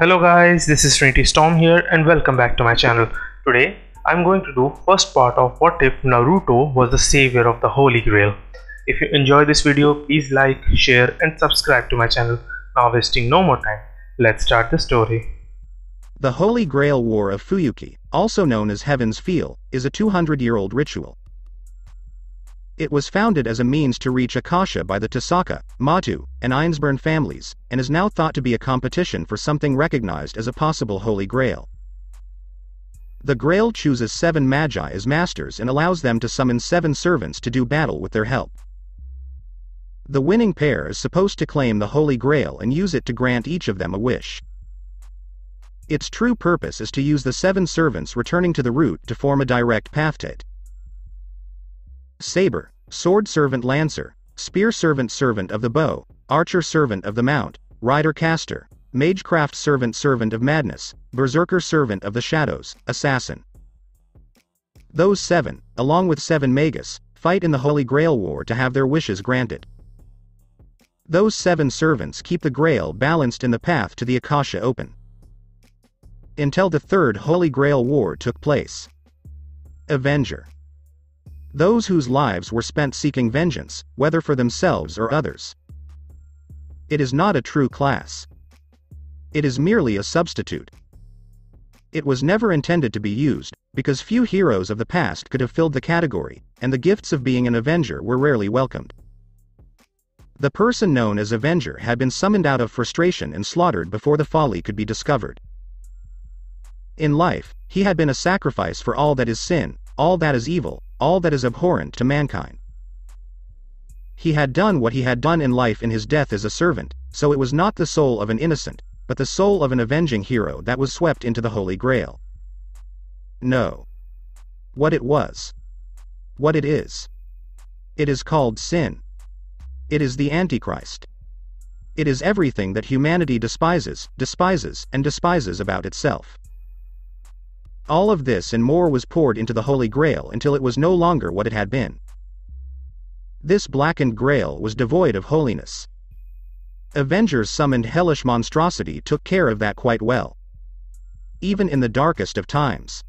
Hello guys, this is Trinity Storm here and welcome back to my channel. Today, I'm going to do first part of what if Naruto was the savior of the Holy Grail. If you enjoy this video, please like, share and subscribe to my channel. Now wasting no more time, let's start the story. The Holy Grail War of Fuyuki, also known as Heaven's Feel, is a 200-year-old ritual. It was founded as a means to reach Akasha by the Tohsaka, Matou, and Einzbern families, and is now thought to be a competition for something recognized as a possible Holy Grail. The Grail chooses seven Magi as masters and allows them to summon seven servants to do battle with their help. The winning pair is supposed to claim the Holy Grail and use it to grant each of them a wish. Its true purpose is to use the seven servants returning to the root to form a direct path to it. Saber, Sword Servant Lancer, Spear Servant Servant of the Bow, Archer Servant of the Mount, Rider Caster, Magecraft Servant Servant of Madness, Berserker Servant of the Shadows, Assassin. Those seven, along with seven Magus, fight in the Holy Grail War to have their wishes granted. Those seven servants keep the Grail balanced in the path to the Akasha open. Until the Third Holy Grail War took place. Avenger those whose lives were spent seeking vengeance, whether for themselves or others. It is not a true class. It is merely a substitute. It was never intended to be used, because few heroes of the past could have filled the category, and the gifts of being an Avenger were rarely welcomed. The person known as Avenger had been summoned out of frustration and slaughtered before the folly could be discovered. In life, he had been a sacrifice for all that is sin, all that is evil, all that is abhorrent to mankind. He had done what he had done in life in his death as a servant, so it was not the soul of an innocent, but the soul of an avenging hero that was swept into the Holy Grail. No. What it was. What it is. It is called sin. It is the Antichrist. It is everything that humanity despises, despises, and despises about itself. All of this and more was poured into the Holy Grail until it was no longer what it had been. This blackened grail was devoid of holiness. Avengers summoned hellish monstrosity took care of that quite well. Even in the darkest of times.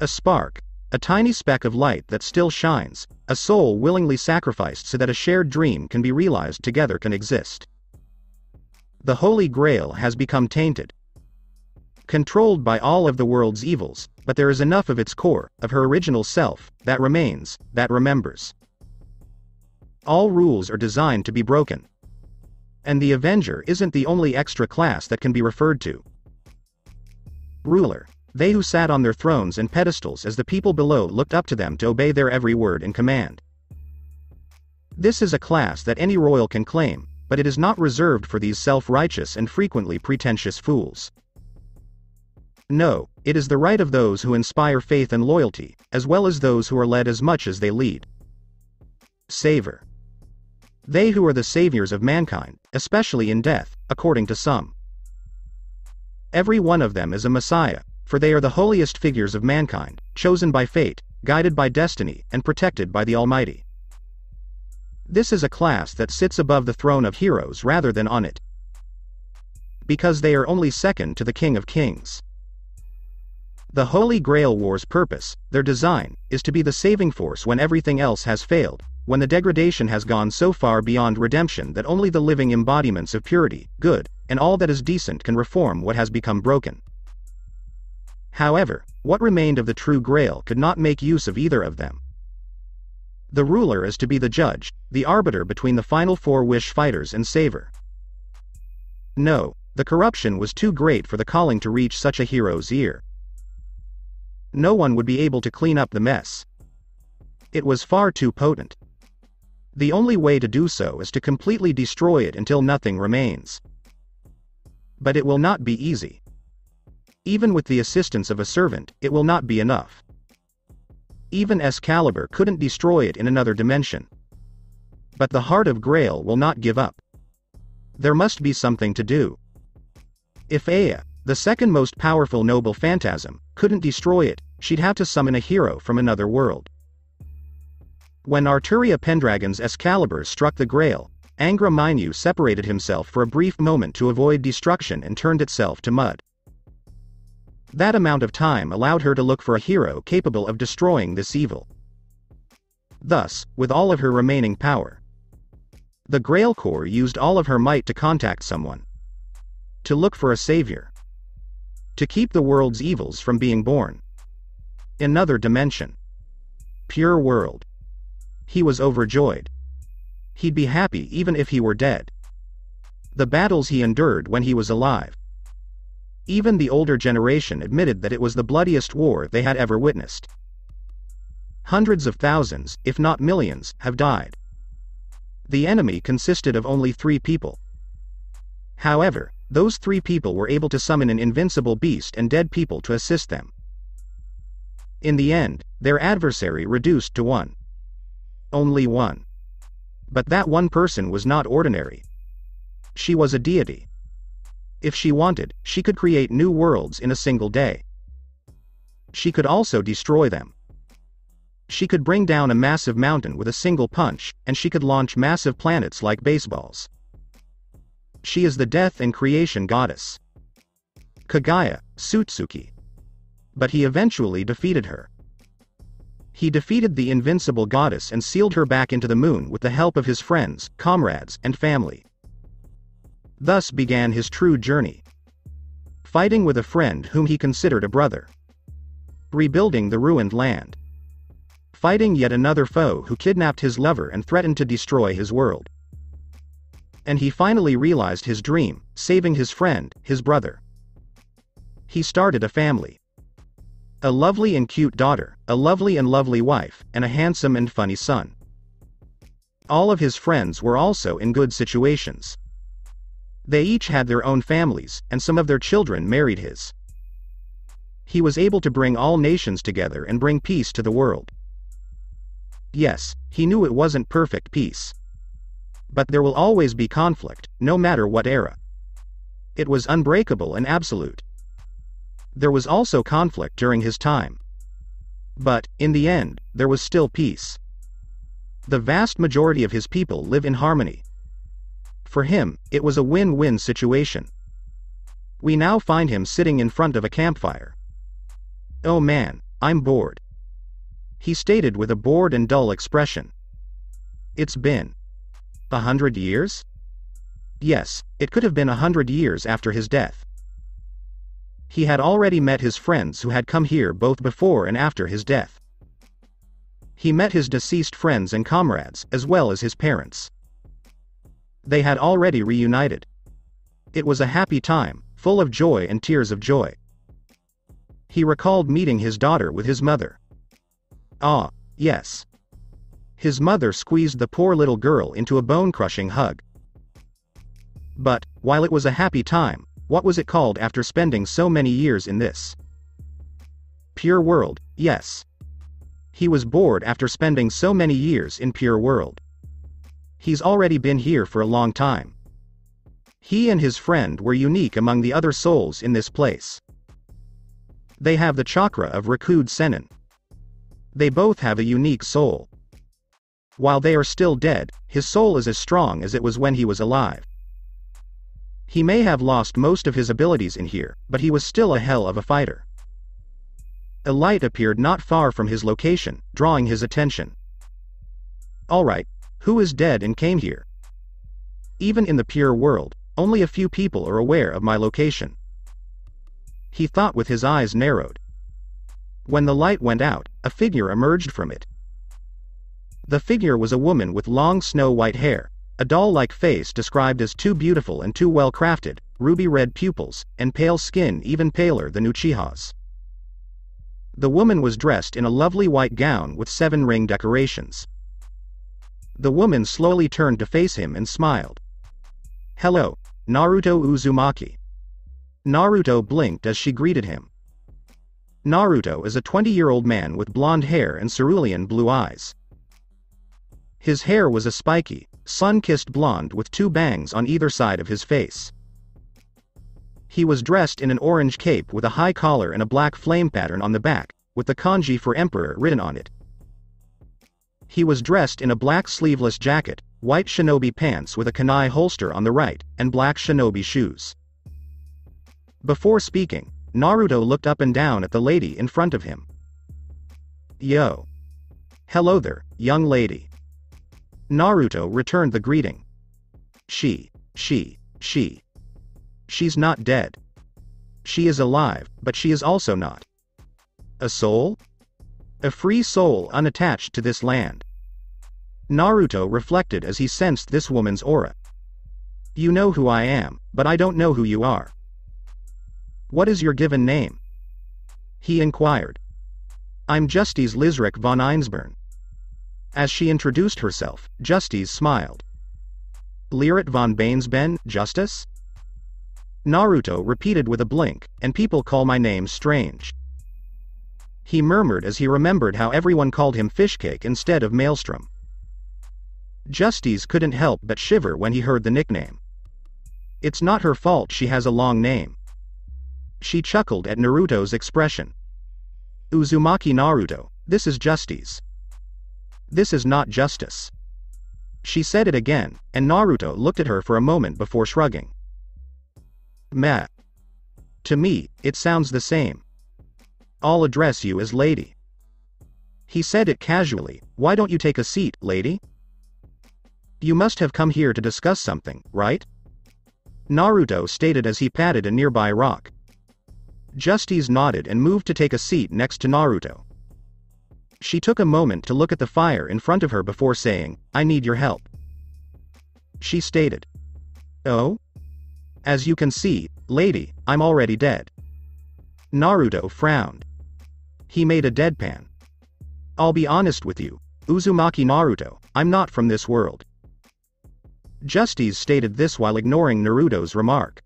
A spark, a tiny speck of light that still shines, a soul willingly sacrificed so that a shared dream can be realized together can exist. The Holy Grail has become tainted, controlled by all of the world's evils, but there is enough of its core, of her original self, that remains, that remembers. All rules are designed to be broken. And the Avenger isn't the only extra class that can be referred to. Ruler. They who sat on their thrones and pedestals as the people below looked up to them to obey their every word and command. This is a class that any royal can claim, but it is not reserved for these self-righteous and frequently pretentious fools. No, it is the right of those who inspire faith and loyalty, as well as those who are led as much as they lead. Saver. They who are the saviors of mankind, especially in death, according to some. Every one of them is a Messiah, for they are the holiest figures of mankind, chosen by fate, guided by destiny, and protected by the Almighty. This is a class that sits above the throne of heroes rather than on it. Because they are only second to the King of Kings. The Holy Grail War's purpose, their design, is to be the saving force when everything else has failed, when the degradation has gone so far beyond redemption that only the living embodiments of purity, good, and all that is decent can reform what has become broken. However, what remained of the true Grail could not make use of either of them. The ruler is to be the judge, the arbiter between the final four wish fighters and Saver. No, the corruption was too great for the calling to reach such a hero's ear no one would be able to clean up the mess. It was far too potent. The only way to do so is to completely destroy it until nothing remains. But it will not be easy. Even with the assistance of a servant, it will not be enough. Even Excalibur couldn't destroy it in another dimension. But the Heart of Grail will not give up. There must be something to do. If Ea, the second most powerful noble phantasm, couldn't destroy it, she'd have to summon a hero from another world. When Arturia Pendragon's Excalibur struck the Grail, Angra Mainyu separated himself for a brief moment to avoid destruction and turned itself to mud. That amount of time allowed her to look for a hero capable of destroying this evil. Thus, with all of her remaining power, the Grail Core used all of her might to contact someone. To look for a savior. To keep the world's evils from being born. Another dimension. Pure world. He was overjoyed. He'd be happy even if he were dead. The battles he endured when he was alive. Even the older generation admitted that it was the bloodiest war they had ever witnessed. Hundreds of thousands, if not millions, have died. The enemy consisted of only three people. However, those three people were able to summon an invincible beast and dead people to assist them. In the end, their adversary reduced to one. Only one. But that one person was not ordinary. She was a deity. If she wanted, she could create new worlds in a single day. She could also destroy them. She could bring down a massive mountain with a single punch, and she could launch massive planets like baseballs. She is the death and creation goddess. Kaguya, Otsutsuki. But he eventually defeated her. He defeated the invincible goddess and sealed her back into the moon with the help of his friends, comrades, and family. Thus began his true journey. Fighting with a friend whom he considered a brother. Rebuilding the ruined land fighting yet another foe who kidnapped his lover and threatened to destroy his world. And he finally realized his dream, saving his friend, his brother. He started a family. A lovely and cute daughter, a lovely and lovely wife, and a handsome and funny son. All of his friends were also in good situations. They each had their own families, and some of their children married his. He was able to bring all nations together and bring peace to the world. Yes, he knew it wasn't perfect peace. But there will always be conflict, no matter what era. It was unbreakable and absolute. There was also conflict during his time. But, in the end, there was still peace. The vast majority of his people live in harmony. For him, it was a win-win situation. We now find him sitting in front of a campfire. Oh man, I'm bored he stated with a bored and dull expression. It's been. A hundred years? Yes, it could have been a hundred years after his death. He had already met his friends who had come here both before and after his death. He met his deceased friends and comrades, as well as his parents. They had already reunited. It was a happy time, full of joy and tears of joy. He recalled meeting his daughter with his mother. Ah, yes. His mother squeezed the poor little girl into a bone-crushing hug. But, while it was a happy time, what was it called after spending so many years in this? Pure World, yes. He was bored after spending so many years in Pure World. He's already been here for a long time. He and his friend were unique among the other souls in this place. They have the chakra of Rikudo Sennin. They both have a unique soul. While they are still dead, his soul is as strong as it was when he was alive. He may have lost most of his abilities in here, but he was still a hell of a fighter. A light appeared not far from his location, drawing his attention. Alright, who is dead and came here? Even in the pure world, only a few people are aware of my location. He thought with his eyes narrowed. When the light went out, a figure emerged from it. The figure was a woman with long snow-white hair, a doll-like face described as too beautiful and too well-crafted, ruby-red pupils, and pale skin even paler than Uchiha's. The woman was dressed in a lovely white gown with seven ring decorations. The woman slowly turned to face him and smiled. Hello, Naruto Uzumaki. Naruto blinked as she greeted him. Naruto is a 20-year-old man with blonde hair and cerulean blue eyes. His hair was a spiky, sun-kissed blonde with two bangs on either side of his face. He was dressed in an orange cape with a high collar and a black flame pattern on the back, with the kanji for emperor written on it. He was dressed in a black sleeveless jacket, white shinobi pants with a kunai holster on the right, and black shinobi shoes. Before speaking, Naruto looked up and down at the lady in front of him. Yo. Hello there, young lady. Naruto returned the greeting. She, she, she. She's not dead. She is alive, but she is also not. A soul? A free soul unattached to this land. Naruto reflected as he sensed this woman's aura. You know who I am, but I don't know who you are. What is your given name? He inquired. I'm Justice Lizrich von Einzbern. As she introduced herself, Justice smiled. Lyrit von Bainsben, Justice? Naruto repeated with a blink, and people call my name strange. He murmured as he remembered how everyone called him Fishcake instead of Maelstrom. Justice couldn't help but shiver when he heard the nickname. It's not her fault she has a long name. She chuckled at Naruto's expression. Uzumaki Naruto, this is Justice. This is not justice. She said it again, and Naruto looked at her for a moment before shrugging. Meh. To me, it sounds the same. I'll address you as lady. He said it casually, why don't you take a seat, lady? You must have come here to discuss something, right? Naruto stated as he patted a nearby rock. Justice nodded and moved to take a seat next to Naruto. She took a moment to look at the fire in front of her before saying, I need your help. She stated. Oh? As you can see, lady, I'm already dead. Naruto frowned. He made a deadpan. I'll be honest with you, Uzumaki Naruto, I'm not from this world. Justice stated this while ignoring Naruto's remark.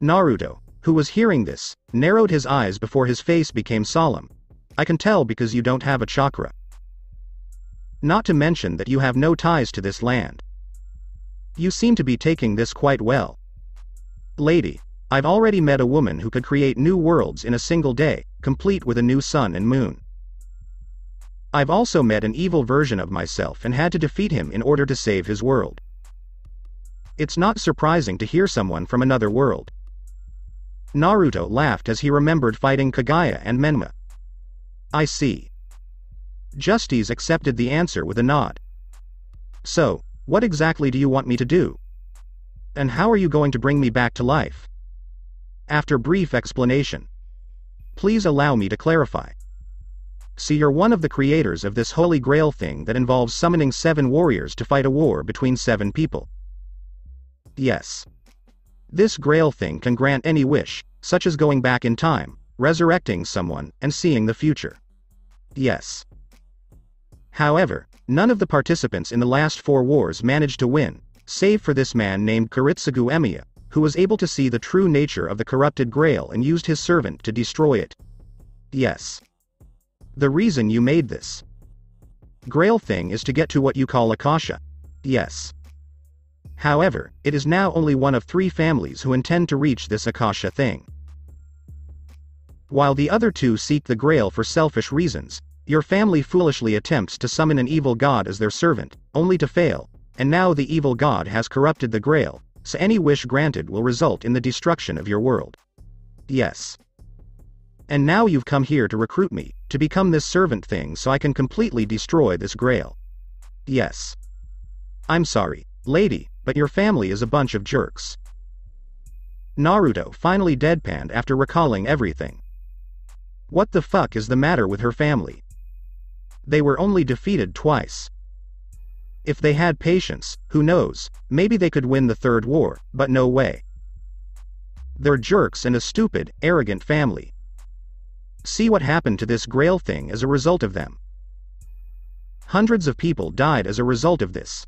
Naruto, who was hearing this, narrowed his eyes before his face became solemn, I can tell because you don't have a chakra. Not to mention that you have no ties to this land. You seem to be taking this quite well. Lady, I've already met a woman who could create new worlds in a single day, complete with a new sun and moon. I've also met an evil version of myself and had to defeat him in order to save his world. It's not surprising to hear someone from another world. Naruto laughed as he remembered fighting Kaguya and Menma. I see. Justice accepted the answer with a nod. So, what exactly do you want me to do? And how are you going to bring me back to life? After brief explanation. Please allow me to clarify. See you're one of the creators of this holy grail thing that involves summoning seven warriors to fight a war between seven people. Yes. This grail thing can grant any wish, such as going back in time, resurrecting someone, and seeing the future. Yes. However, none of the participants in the last four wars managed to win, save for this man named Kiritsugu Emiya, who was able to see the true nature of the corrupted grail and used his servant to destroy it. Yes. The reason you made this grail thing is to get to what you call Akasha. Yes. However, it is now only one of three families who intend to reach this Akasha thing. While the other two seek the Grail for selfish reasons, your family foolishly attempts to summon an evil god as their servant, only to fail, and now the evil god has corrupted the Grail, so any wish granted will result in the destruction of your world. Yes. And now you've come here to recruit me, to become this servant thing so I can completely destroy this Grail. Yes. I'm sorry, lady, but your family is a bunch of jerks. Naruto finally deadpanned after recalling everything. What the fuck is the matter with her family? They were only defeated twice. If they had patience, who knows, maybe they could win the third war, but no way. They're jerks and a stupid, arrogant family. See what happened to this Grail thing as a result of them. Hundreds of people died as a result of this.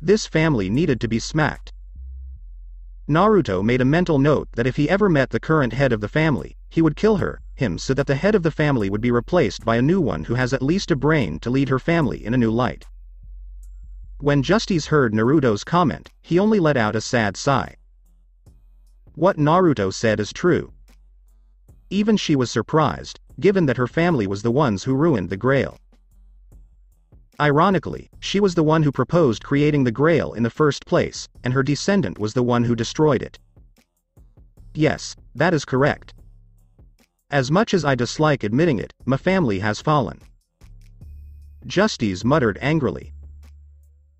This family needed to be smacked. Naruto made a mental note that if he ever met the current head of the family, he would kill her, him so that the head of the family would be replaced by a new one who has at least a brain to lead her family in a new light. When Justice heard Naruto's comment, he only let out a sad sigh. What Naruto said is true. Even she was surprised, given that her family was the ones who ruined the Grail. Ironically, she was the one who proposed creating the Grail in the first place, and her descendant was the one who destroyed it. Yes, that is correct. As much as I dislike admitting it, my family has fallen. Justice muttered angrily.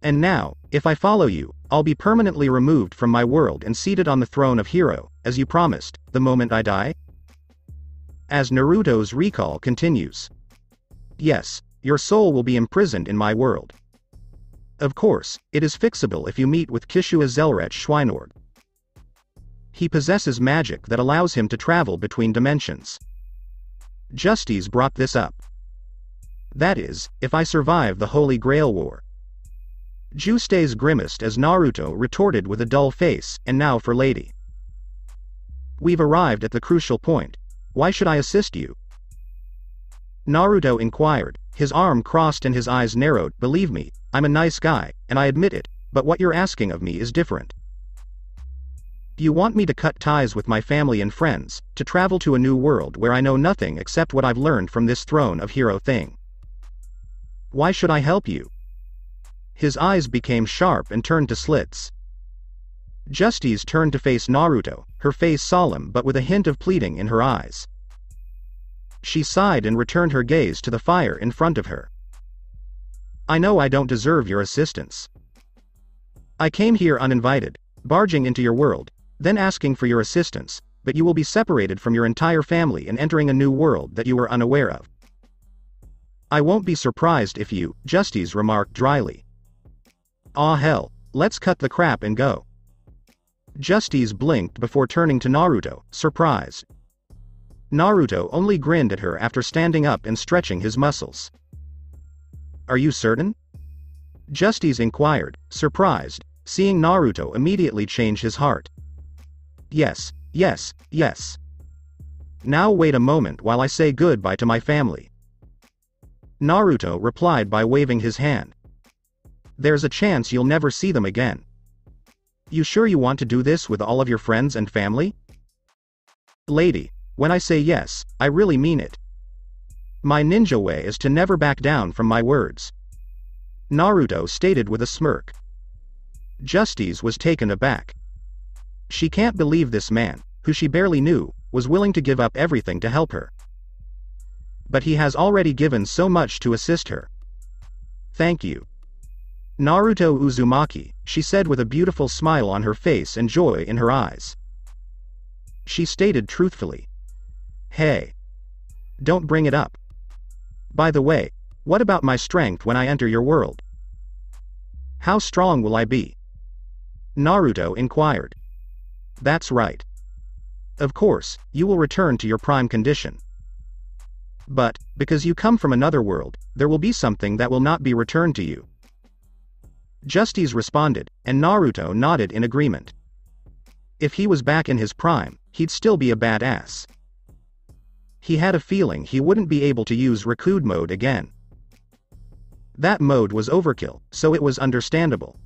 And now, if I follow you, I'll be permanently removed from my world and seated on the throne of Hero, as you promised, the moment I die? As Naruto's recall continues. Yes, your soul will be imprisoned in my world. Of course, it is fixable if you meet with Kischur Zelretch Schweinorg. He possesses magic that allows him to travel between dimensions. Justice brought this up. That is, if I survive the Holy Grail War. Juste's grimaced as Naruto retorted with a dull face, and now for lady. We've arrived at the crucial point. Why should I assist you? Naruto inquired, his arm crossed and his eyes narrowed, believe me, I'm a nice guy, and I admit it, but what you're asking of me is different. You want me to cut ties with my family and friends, to travel to a new world where I know nothing except what I've learned from this throne of hero thing. Why should I help you? His eyes became sharp and turned to slits. Justice turned to face Naruto, her face solemn but with a hint of pleading in her eyes. She sighed and returned her gaze to the fire in front of her. I know I don't deserve your assistance. I came here uninvited, barging into your world, then asking for your assistance, but you will be separated from your entire family and entering a new world that you were unaware of. I won't be surprised if you, Justice remarked dryly. Ah hell, let's cut the crap and go. Justice blinked before turning to Naruto, surprised. Naruto only grinned at her after standing up and stretching his muscles. Are you certain? Justice inquired, surprised, seeing Naruto immediately change his heart. Yes, yes, yes. Now wait a moment while I say goodbye to my family. Naruto replied by waving his hand. There's a chance you'll never see them again. You sure you want to do this with all of your friends and family? Lady, when I say yes, I really mean it. My ninja way is to never back down from my words. Naruto stated with a smirk. Justice was taken aback. She can't believe this man, who she barely knew, was willing to give up everything to help her. But he has already given so much to assist her. Thank you. Naruto Uzumaki, she said with a beautiful smile on her face and joy in her eyes. She stated truthfully. Hey. Don't bring it up. By the way, what about my strength when I enter your world? How strong will I be? Naruto inquired. That's right. Of course, you will return to your prime condition. But, because you come from another world, there will be something that will not be returned to you. Justice responded, and Naruto nodded in agreement. If he was back in his prime, he'd still be a badass. He had a feeling he wouldn't be able to use Rikudo mode again. That mode was overkill, so it was understandable.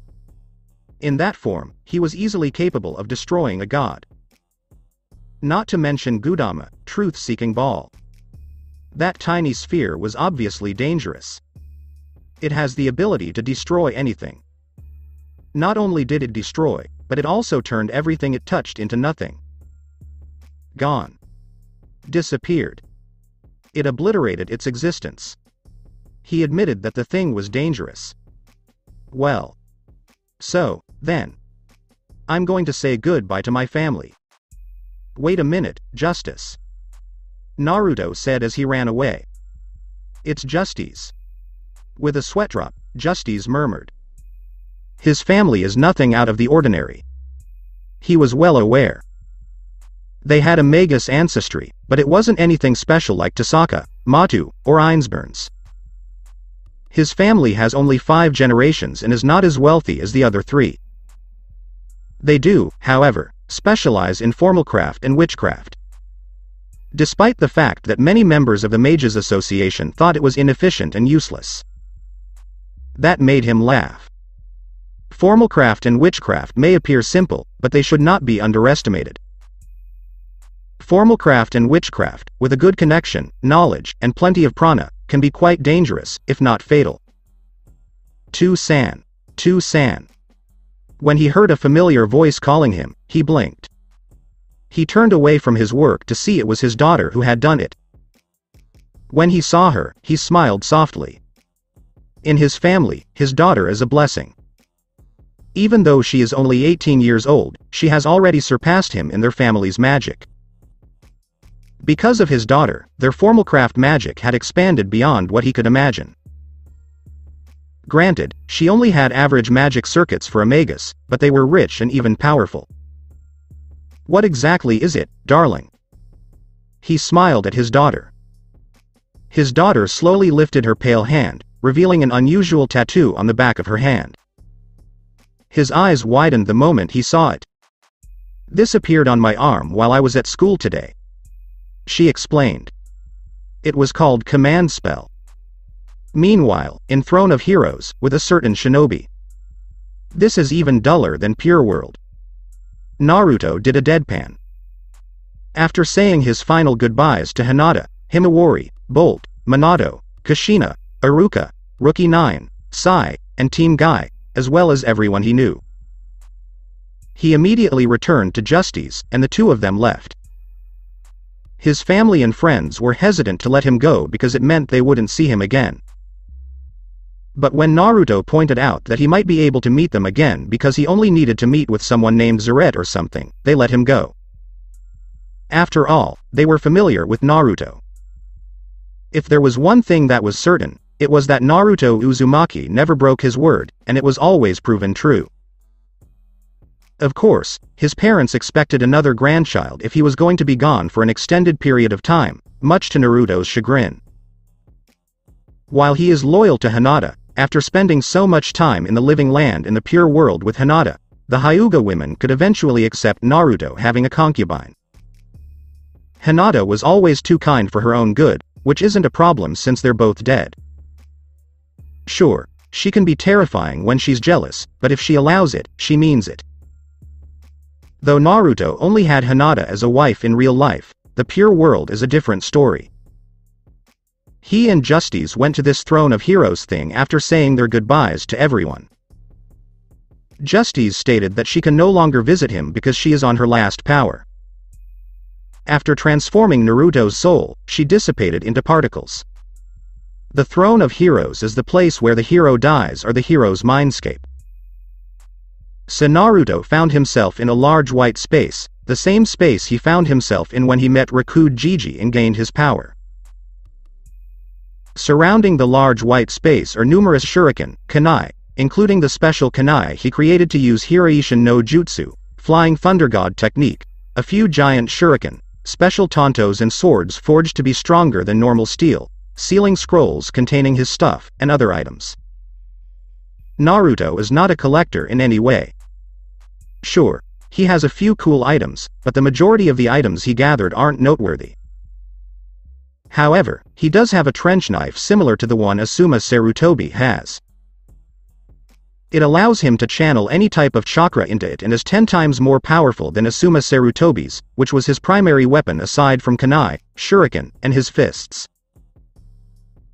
In that form, he was easily capable of destroying a god. Not to mention Gudama, truth-seeking ball. That tiny sphere was obviously dangerous. It has the ability to destroy anything. Not only did it destroy, but it also turned everything it touched into nothing. Gone. Disappeared. It obliterated its existence. He admitted that the thing was dangerous. Well. So, then. I'm going to say goodbye to my family. Wait a minute, Justice. Naruto said as he ran away. It's Justice. With a sweat drop, Justice murmured. His family is nothing out of the ordinary. He was well aware. They had a Magus ancestry, but it wasn't anything special like Tohsaka, Matou, or Einzberns. His family has only five generations and is not as wealthy as the other three. They do, however, specialize in formal craft and witchcraft. Despite the fact that many members of the Mages Association thought it was inefficient and useless. That made him laugh. Formal craft and witchcraft may appear simple, but they should not be underestimated. Formal craft and witchcraft, with a good connection, knowledge, and plenty of prana, can be quite dangerous, if not fatal. Tu-san. Tu-san. When he heard a familiar voice calling him, he blinked. He turned away from his work to see it was his daughter who had done it. When he saw her, he smiled softly. In his family, his daughter is a blessing. Even though she is only 18 years old, she has already surpassed him in their family's magic. Because of his daughter, their Formalcraft magic had expanded beyond what he could imagine. Granted, she only had average magic circuits for a Magus, but they were rich and even powerful. What exactly is it, darling? He smiled at his daughter. His daughter slowly lifted her pale hand, revealing an unusual tattoo on the back of her hand. His eyes widened the moment he saw it. This appeared on my arm while I was at school today. She explained. It was called Command Spell. Meanwhile, in Throne of Heroes, with a certain shinobi. This is even duller than Pure World. Naruto did a deadpan. After saying his final goodbyes to Hinata, Himawari, Bolt, Minato, Kushina, Iruka, Rookie 9, Sai, and Team Guy, as well as everyone he knew. He immediately returned to Justice, and the two of them left. His family and friends were hesitant to let him go because it meant they wouldn't see him again. But when Naruto pointed out that he might be able to meet them again because he only needed to meet with someone named Zeret or something, they let him go. After all, they were familiar with Naruto. If there was one thing that was certain, it was that Naruto Uzumaki never broke his word, and it was always proven true. Of course, his parents expected another grandchild if he was going to be gone for an extended period of time, much to Naruto's chagrin. While he is loyal to Hinata, after spending so much time in the living land in the pure world with Hinata, the Hyuga women could eventually accept Naruto having a concubine. Hinata was always too kind for her own good, which isn't a problem since they're both dead. Sure, she can be terrifying when she's jealous, but if she allows it, she means it. Though Naruto only had Hinata as a wife in real life, the pure world is a different story. He and Justice went to this throne of heroes thing after saying their goodbyes to everyone. Justice stated that she can no longer visit him because she is on her last power. After transforming Naruto's soul, she dissipated into particles. The throne of heroes is the place where the hero dies or the hero's mindscape. So Naruto found himself in a large white space, the same space he found himself in when he met Rikudo Jiji and gained his power. Surrounding the large white space are numerous shuriken, kunai, including the special kunai he created to use Hiraishin no Jutsu, Flying Thunder God technique, a few giant shuriken, special tantos and swords forged to be stronger than normal steel, sealing scrolls containing his stuff, and other items. Naruto is not a collector in any way. Sure, he has a few cool items, but the majority of the items he gathered aren't noteworthy. However, he does have a trench knife similar to the one Asuma Sarutobi has. It allows him to channel any type of chakra into it and is 10 times more powerful than Asuma Sarutobi's, which was his primary weapon aside from kunai, shuriken, and his fists.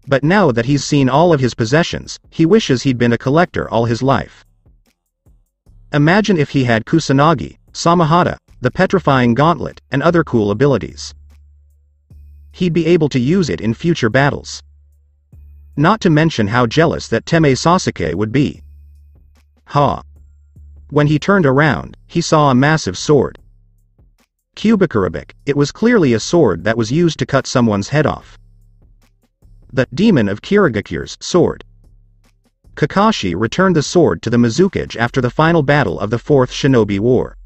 But now that he's seen all of his possessions, he wishes he'd been a collector all his life. Imagine if he had Kusanagi, Samehada, the petrifying gauntlet, and other cool abilities he'd be able to use it in future battles. Not to mention how jealous that Teme Sasuke would be. Ha. When he turned around, he saw a massive sword. Kubikiribocho, it was clearly a sword that was used to cut someone's head off. The demon of Kirigakure's sword. Kakashi returned the sword to the Mizukage after the final battle of the Fourth Shinobi War.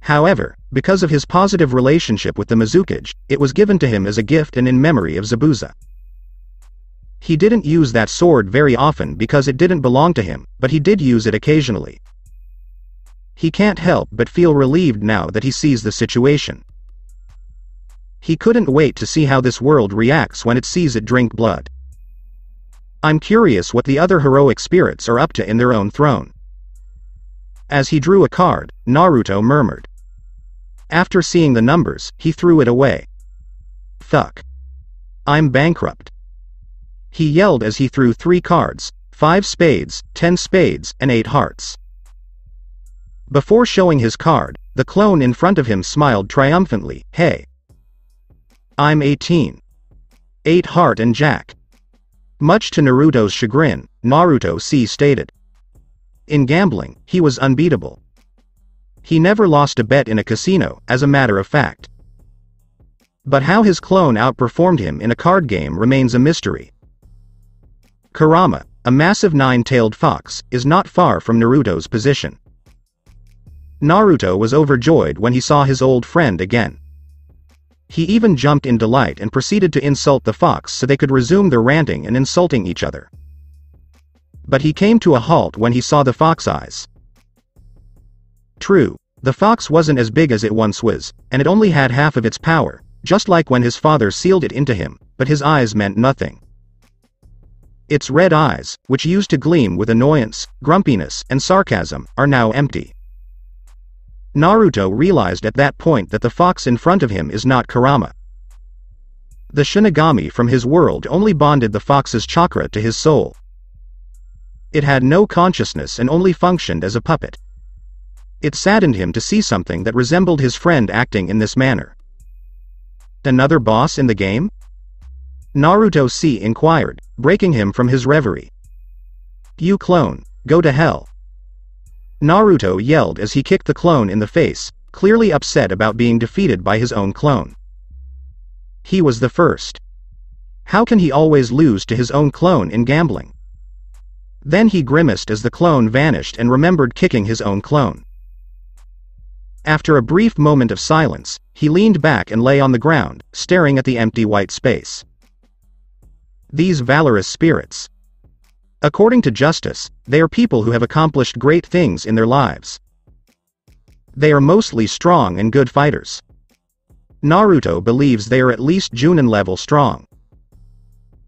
However, because of his positive relationship with the Mizukage, it was given to him as a gift and in memory of Zabuza. He didn't use that sword very often because it didn't belong to him, but he did use it occasionally. He can't help but feel relieved now that he sees the situation. He couldn't wait to see how this world reacts when it sees it drink blood. I'm curious what the other heroic spirits are up to in their own throne. As he drew a card, Naruto murmured. After seeing the numbers, he threw it away. Thuck. I'm bankrupt. He yelled as he threw three cards, 5 spades, 10 spades, and 8 hearts. Before showing his card, the clone in front of him smiled triumphantly, hey. I'm 18. 8 heart and jack. Much to Naruto's chagrin, Naruto C stated. In gambling, he was unbeatable. He never lost a bet in a casino, as a matter of fact. But how his clone outperformed him in a card game remains a mystery. Kurama, a massive nine-tailed fox, is not far from Naruto's position. Naruto was overjoyed when he saw his old friend again. He even jumped in delight and proceeded to insult the fox so they could resume their ranting and insulting each other. But he came to a halt when he saw the fox eyes. True, the fox wasn't as big as it once was, and it only had half of its power, just like when his father sealed it into him, but his eyes meant nothing. Its red eyes, which used to gleam with annoyance, grumpiness, and sarcasm, are now empty. Naruto realized at that point that the fox in front of him is not Kurama. The Shinigami from his world only bonded the fox's chakra to his soul. It had no consciousness and only functioned as a puppet. It saddened him to see something that resembled his friend acting in this manner. Another boss in the game? Naruto C inquired, breaking him from his reverie. You clone, go to hell. Naruto yelled as he kicked the clone in the face, clearly upset about being defeated by his own clone. He was the first. How can he always lose to his own clone in gambling? Then he grimaced as the clone vanished and remembered kicking his own clone. After a brief moment of silence, he leaned back and lay on the ground, staring at the empty white space these valorous spirits. According to Justice, they are people who have accomplished great things in their lives. They are mostly strong and good fighters. Naruto believes they are at least Junin level strong.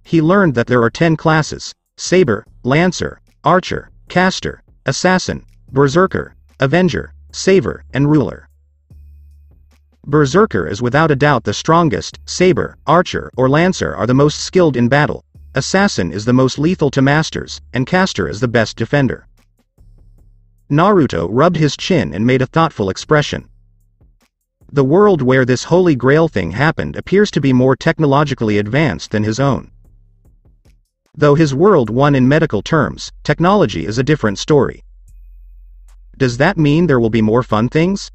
He learned that there are 10 classes, Saber, Lancer, Archer, Caster, Assassin, Berserker, Avenger, Saver, and Ruler. Berserker is without a doubt the strongest, Saber, Archer, or Lancer are the most skilled in battle, Assassin is the most lethal to masters, and Caster is the best defender. Naruto rubbed his chin and made a thoughtful expression. The world where this holy grail thing happened appears to be more technologically advanced than his own. Though his world won in medical terms, technology is a different story. Does that mean there will be more fun things?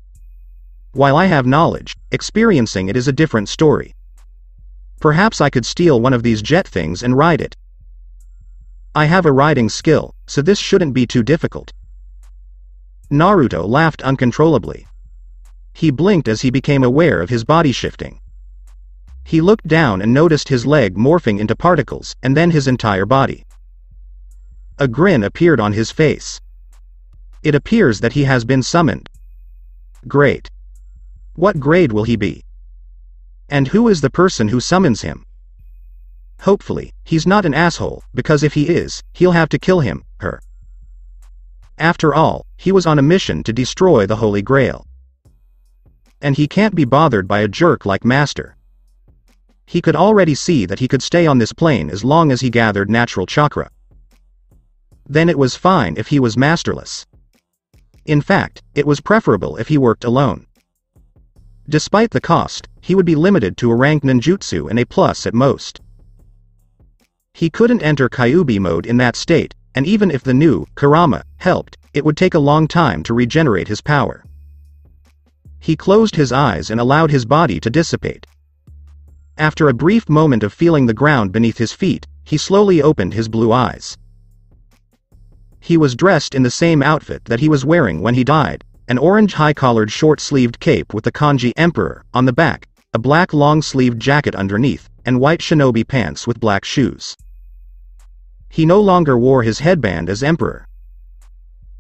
While I have knowledge, experiencing it is a different story. Perhaps I could steal one of these jet things and ride it. I have a riding skill, so this shouldn't be too difficult. Naruto laughed uncontrollably. He blinked as he became aware of his body shifting. He looked down and noticed his leg morphing into particles, and then his entire body. A grin appeared on his face. It appears that he has been summoned. Great. What grade will he be? And who is the person who summons him? Hopefully, he's not an asshole, because if he is, he'll have to kill him, her. After all, he was on a mission to destroy the Holy Grail. And he can't be bothered by a jerk like Master. He could already see that he could stay on this plane as long as he gathered natural chakra. Then it was fine if he was masterless. In fact, it was preferable if he worked alone. Despite the cost, he would be limited to a rank ninjutsu and a plus at most. He couldn't enter Kyuubi mode in that state, and even if the new Kurama helped, it would take a long time to regenerate his power. He closed his eyes and allowed his body to dissipate. After a brief moment of feeling the ground beneath his feet, he slowly opened his blue eyes. He was dressed in the same outfit that he was wearing when he died, an orange high-collared short-sleeved cape with the kanji Emperor on the back, a black long-sleeved jacket underneath, and white shinobi pants with black shoes. He no longer wore his headband as Emperor.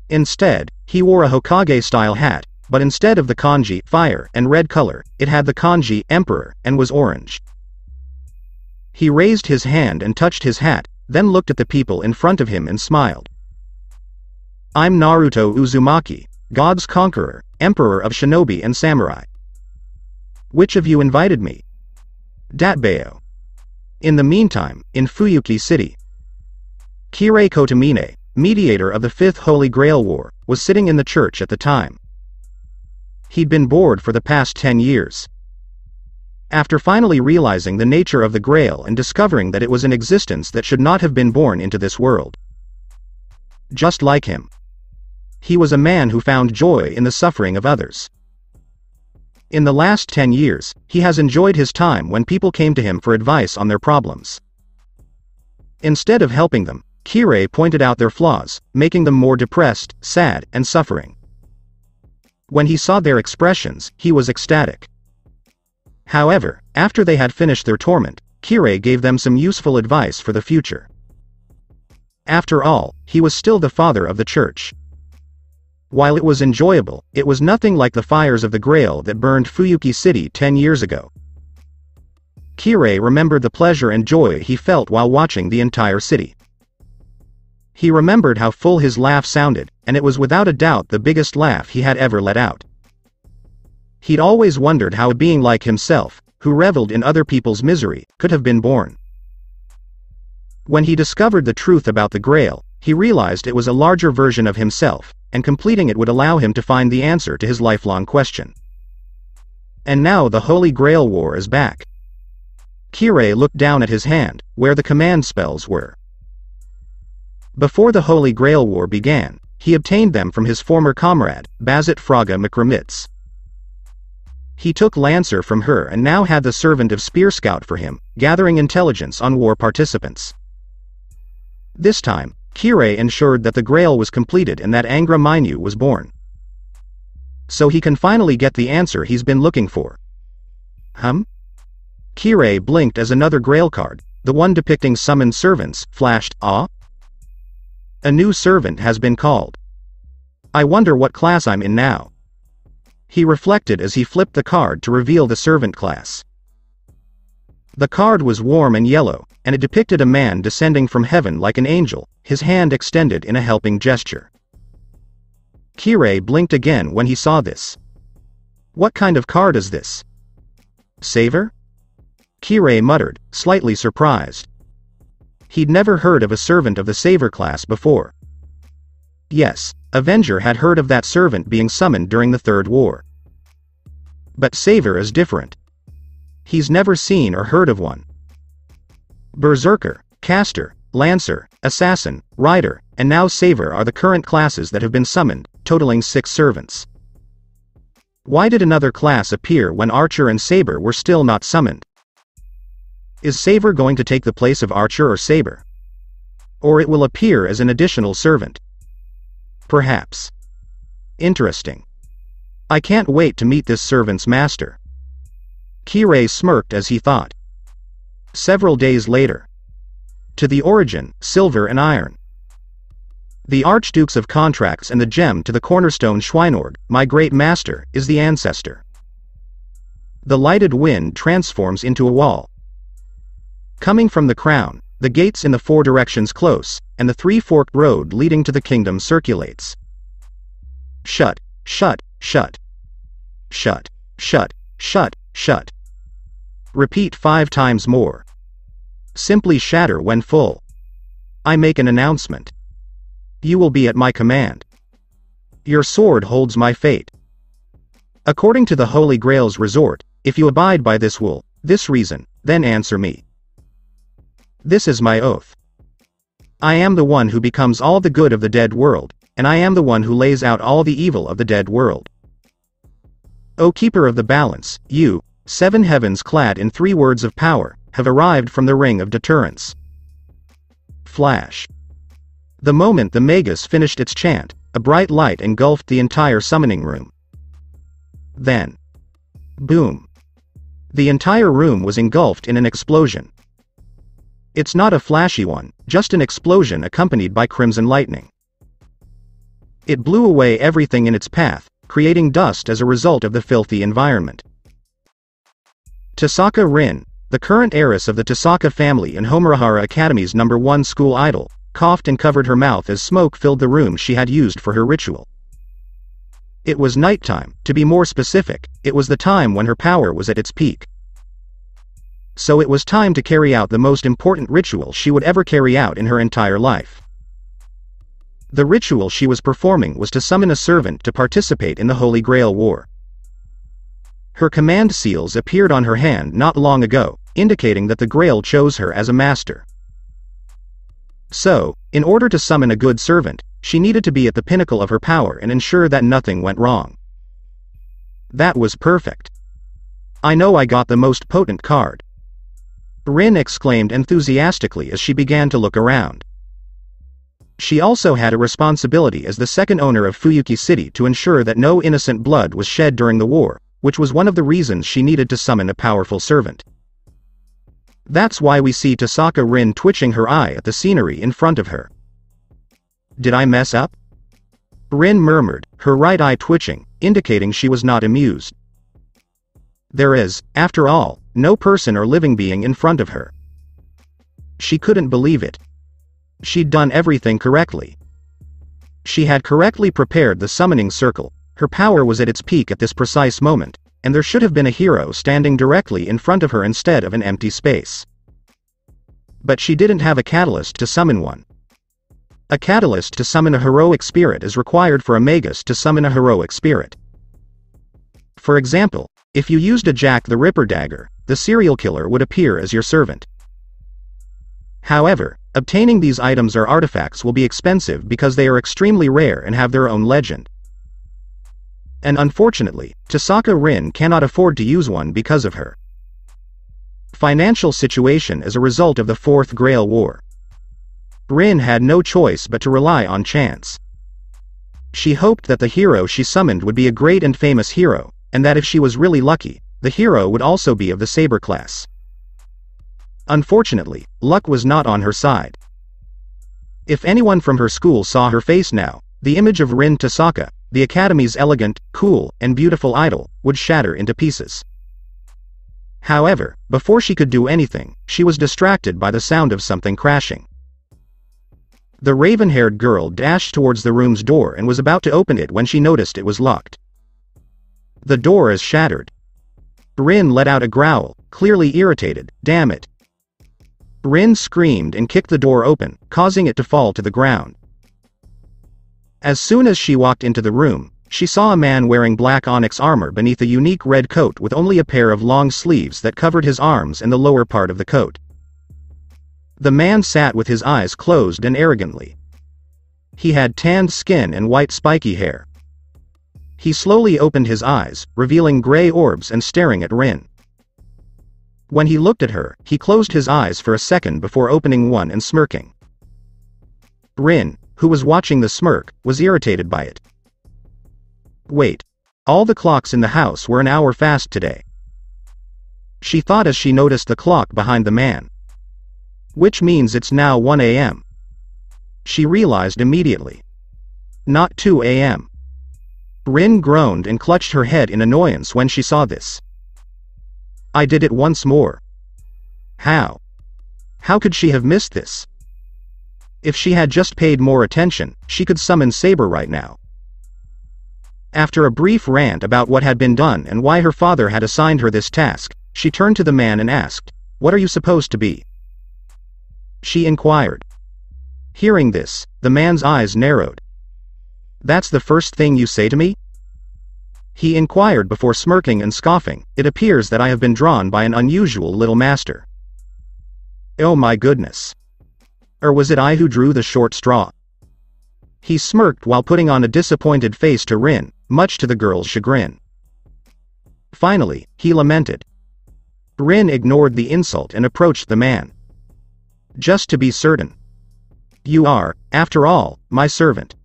Instead, he wore a Hokage-style hat, but instead of the kanji fire and red color, it had the kanji Emperor and was orange. He raised his hand and touched his hat, then looked at the people in front of him and smiled. I'm Naruto Uzumaki, God's conqueror, emperor of shinobi and samurai. Which of you invited me? Dattebayo. In the meantime, in Fuyuki City. Kirei Kotomine, mediator of the Fifth Holy Grail War, was sitting in the church at the time. He'd been bored for the past ten years. After finally realizing the nature of the Grail and discovering that it was an existence that should not have been born into this world. Just like him. He was a man who found joy in the suffering of others. In the last 10 years, he has enjoyed his time when people came to him for advice on their problems. Instead of helping them, Kirei pointed out their flaws, making them more depressed, sad, and suffering. When he saw their expressions, he was ecstatic. However, after they had finished their torment, Kirei gave them some useful advice for the future. After all, he was still the father of the church. While it was enjoyable, it was nothing like the fires of the Grail that burned Fuyuki City ten years ago. Kirei remembered the pleasure and joy he felt while watching the entire city. He remembered how full his laugh sounded, and it was without a doubt the biggest laugh he had ever let out. He'd always wondered how a being like himself, who reveled in other people's misery, could have been born. When he discovered the truth about the Grail, he realized it was a larger version of himself, and completing it would allow him to find the answer to his lifelong question. And now the Holy Grail War is back. Kirei looked down at his hand, where the command spells were. Before the Holy Grail War began, he obtained them from his former comrade, Bazett Fraga McRemitz. He took Lancer from her and now had the servant of Spear Scout for him, gathering intelligence on war participants. This time, Kirei ensured that the Grail was completed and that Angra Mainyu was born. So he can finally get the answer he's been looking for. Hum? Kirei blinked as another Grail card, the one depicting summoned servants, flashed, ah? A new servant has been called. I wonder what class I'm in now. He reflected as he flipped the card to reveal the servant class. The card was warm and yellow, and it depicted a man descending from heaven like an angel, his hand extended in a helping gesture. Kirei blinked again when he saw this. What kind of card is this? Saver? Kirei muttered, slightly surprised. He'd never heard of a servant of the Saver class before. Yes, Avenger had heard of that servant being summoned during the Third War. But Saver is different. He's never seen or heard of one. Berserker, Caster, Lancer, Assassin, Rider, and now Saver are the current classes that have been summoned, totaling six servants. Why did another class appear when Archer and Saber were still not summoned? Is Saber going to take the place of Archer or Saber? Or it will appear as an additional servant. Perhaps. Interesting. I can't wait to meet this servant's master. Kirei smirked as he thought. Several days later. To the origin, silver and iron. The Archdukes of Contracts and the gem to the cornerstone Schweinorg, my great master, is the ancestor. The lighted wind transforms into a wall. Coming from the crown, the gates in the four directions close, and the three-forked road leading to the kingdom circulates. Shut, shut, shut. Shut, shut, shut, shut. Repeat five times more. Simply shatter when full. I make an announcement. You will be at my command. Your sword holds my fate. According to the Holy Grail's resort, if you abide by this will, this reason, then answer me. This is my oath. I am the one who becomes all the good of the dead world, and I am the one who lays out all the evil of the dead world. O keeper of the balance, you, seven heavens clad in three words of power, have arrived from the ring of deterrence. Flash. The moment the Magus finished its chant, a bright light engulfed the entire summoning room. Then. Boom. The entire room was engulfed in an explosion. It's not a flashy one, just an explosion accompanied by crimson lightning. It blew away everything in its path, creating dust as a result of the filthy environment. Tohsaka Rin, the current heiress of the Tohsaka family and Homurahara Academy's number one school idol, coughed and covered her mouth as smoke filled the room she had used for her ritual. It was nighttime, to be more specific, it was the time when her power was at its peak. so it was time to carry out the most important ritual she would ever carry out in her entire life. The ritual she was performing was to summon a servant to participate in the Holy Grail War. Her command seals appeared on her hand not long ago, indicating that the Grail chose her as a master. So, in order to summon a good servant, she needed to be at the pinnacle of her power and ensure that nothing went wrong. That was perfect. I know I got the most potent card. Rin exclaimed enthusiastically as she began to look around. She also had a responsibility as the second owner of Fuyuki City to ensure that no innocent blood was shed during the war, which was one of the reasons she needed to summon a powerful servant. That's why we see Tohsaka Rin twitching her eye at the scenery in front of her. Did I mess up? Rin murmured, her right eye twitching, indicating she was not amused. There is, after all, no person or living being in front of her. She couldn't believe it. She'd done everything correctly. She had correctly prepared the summoning circle, her power was at its peak at this precise moment, and there should have been a hero standing directly in front of her instead of an empty space. But she didn't have a catalyst to summon one. A catalyst to summon a heroic spirit is required for a magus to summon a heroic spirit. For example, if you used a Jack the Ripper dagger, the serial killer would appear as your servant. However, obtaining these items or artifacts will be expensive because they are extremely rare and have their own legend and unfortunately, Tohsaka Rin cannot afford to use one because of her financial situation as a result of the Fourth Grail War. Rin had no choice but to rely on chance. She hoped that the hero she summoned would be a great and famous hero, and that if she was really lucky, the hero would also be of the saber class. Unfortunately, luck was not on her side. If anyone from her school saw her face now, the image of Rin Tohsaka, the Academy's elegant, cool, and beautiful idol, would shatter into pieces. However, before she could do anything, she was distracted by the sound of something crashing. The raven-haired girl dashed towards the room's door and was about to open it when she noticed it was locked. The door is shattered. Rin let out a growl, clearly irritated, damn it. Rin screamed and kicked the door open, causing it to fall to the ground. As soon as she walked into the room, she saw a man wearing black onyx armor beneath a unique red coat with only a pair of long sleeves that covered his arms and the lower part of the coat. The man sat with his eyes closed and arrogantly. He had tanned skin and white spiky hair. He slowly opened his eyes, revealing gray orbs and staring at Rin. When he looked at her, he closed his eyes for a second before opening one and smirking. Rin, who was watching the smirk, was irritated by it. Wait. All the clocks in the house were an hour fast today. She thought as she noticed the clock behind the man. Which means it's now 1 a.m. She realized immediately. Not 2 a.m. Rin groaned and clutched her head in annoyance when she saw this. I did it once more. How? How could she have missed this? If she had just paid more attention, she could summon Saber right now. After a brief rant about what had been done and why her father had assigned her this task, she turned to the man and asked, What are you supposed to be? She inquired. Hearing this, the man's eyes narrowed. That's the first thing you say to me? He inquired before smirking and scoffing, It appears that I have been drawn by an unusual little master. Oh my goodness. Or was it I who drew the short straw? He smirked while putting on a disappointed face to Rin, much to the girl's chagrin. Finally, he lamented. Rin ignored the insult and approached the man. Just to be certain. You are, after all, my servant.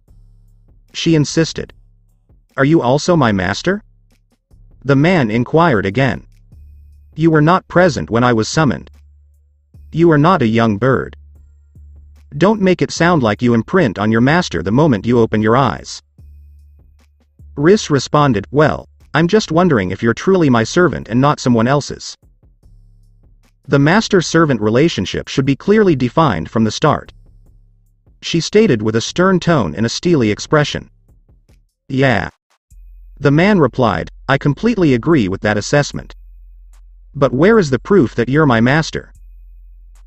She insisted. Are you also my master? The man inquired again. You were not present when I was summoned. You are not a young bird. Don't make it sound like you imprint on your master the moment you open your eyes. Riss responded, Well, I'm just wondering if you're truly my servant and not someone else's. The master-servant relationship should be clearly defined from the start. She stated with a stern tone and a steely expression. Yeah. The man replied, I completely agree with that assessment. But where is the proof that you're my master?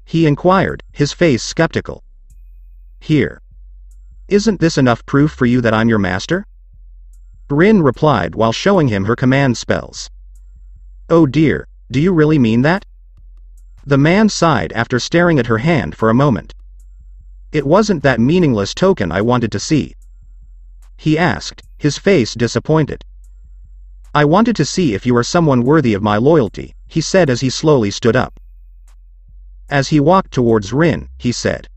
He inquired, his face skeptical. Here. Isn't this enough proof for you that I'm your master? Rin replied while showing him her command spells. Oh dear, do you really mean that? The man sighed after staring at her hand for a moment. It wasn't that meaningless token I wanted to see. He asked, his face disappointed. I wanted to see if you are someone worthy of my loyalty, he said as he slowly stood up. As he walked towards Rin, he said.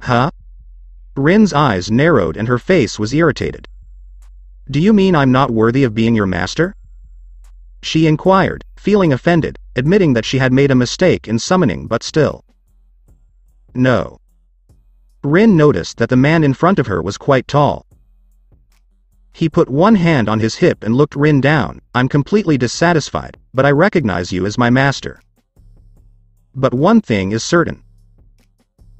Huh? Rin's eyes narrowed and her face was irritated. Do you mean I'm not worthy of being your master? She inquired, feeling offended, admitting that she had made a mistake in summoning but still. No. Rin noticed that the man in front of her was quite tall. He put one hand on his hip and looked Rin down, I'm completely dissatisfied, but I recognize you as my master. But one thing is certain.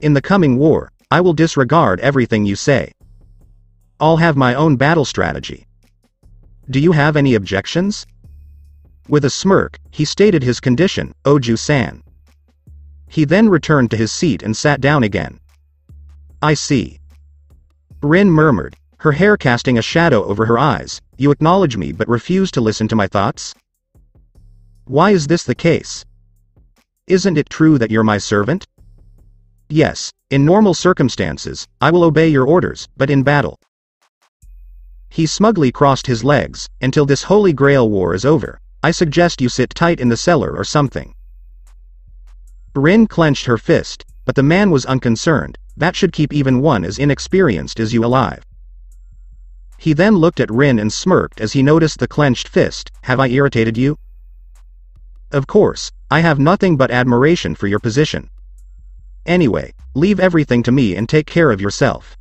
In the coming war, I will disregard everything you say. I'll have my own battle strategy. Do you have any objections? With a smirk, he stated his condition, Oju-san. He then returned to his seat and sat down again. I see. Rin murmured, her hair casting a shadow over her eyes, you acknowledge me but refuse to listen to my thoughts? Why is this the case? Isn't it true that you're my servant? Yes, in normal circumstances, I will obey your orders, but in battle. He smugly crossed his legs, until this Holy Grail war is over, I suggest you sit tight in the cellar or something. Rin clenched her fist, but the man was unconcerned, that should keep even one as inexperienced as you alive. He then looked at Rin and smirked as he noticed the clenched fist, have I irritated you? Of course, I have nothing but admiration for your position. Anyway, leave everything to me and take care of yourself.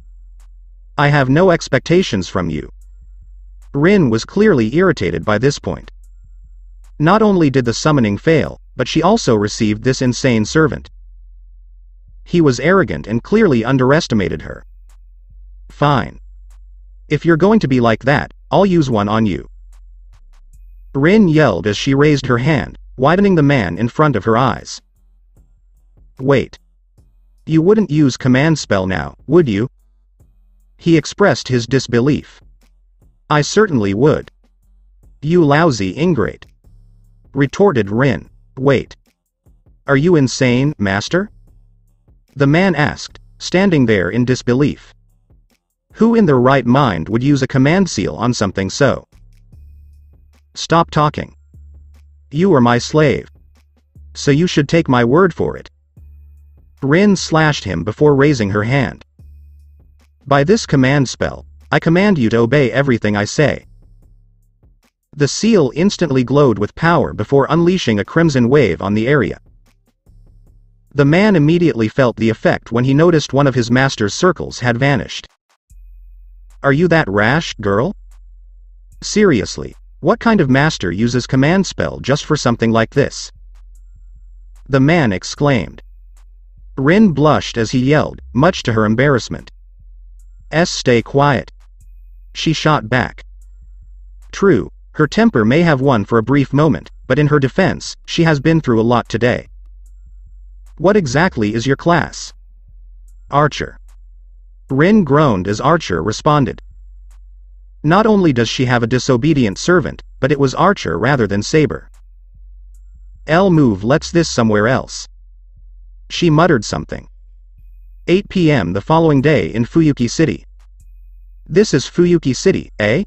I have no expectations from you. Rin was clearly irritated by this point. Not only did the summoning fail, but she also received this insane servant. He was arrogant and clearly underestimated her. Fine. If you're going to be like that, I'll use one on you. Rin yelled as she raised her hand, widening the man in front of her eyes. Wait. You wouldn't use command spell now, would you? He expressed his disbelief. I certainly would. You lousy ingrate. Retorted Rin. Wait. Are you insane, master? The man asked, standing there in disbelief. Who in their right mind would use a command seal on something so? Stop talking. You are my slave. So you should take my word for it. Rin slashed him before raising her hand. By this command spell, I command you to obey everything I say. The seal instantly glowed with power before unleashing a crimson wave on the area. The man immediately felt the effect when he noticed one of his master's circles had vanished. Are you that rash, girl? Seriously, what kind of master uses command spell just for something like this? The man exclaimed. Rin blushed as he yelled, much to her embarrassment. S stay quiet. She shot back. True, her temper may have won for a brief moment, but in her defense, she has been through a lot today. What exactly is your class? Archer. Rin groaned as Archer responded. Not only does she have a disobedient servant, but it was Archer rather than Saber. L move let's this somewhere else. She muttered something. 8 p.m. the following day in Fuyuki City. This is Fuyuki City, eh?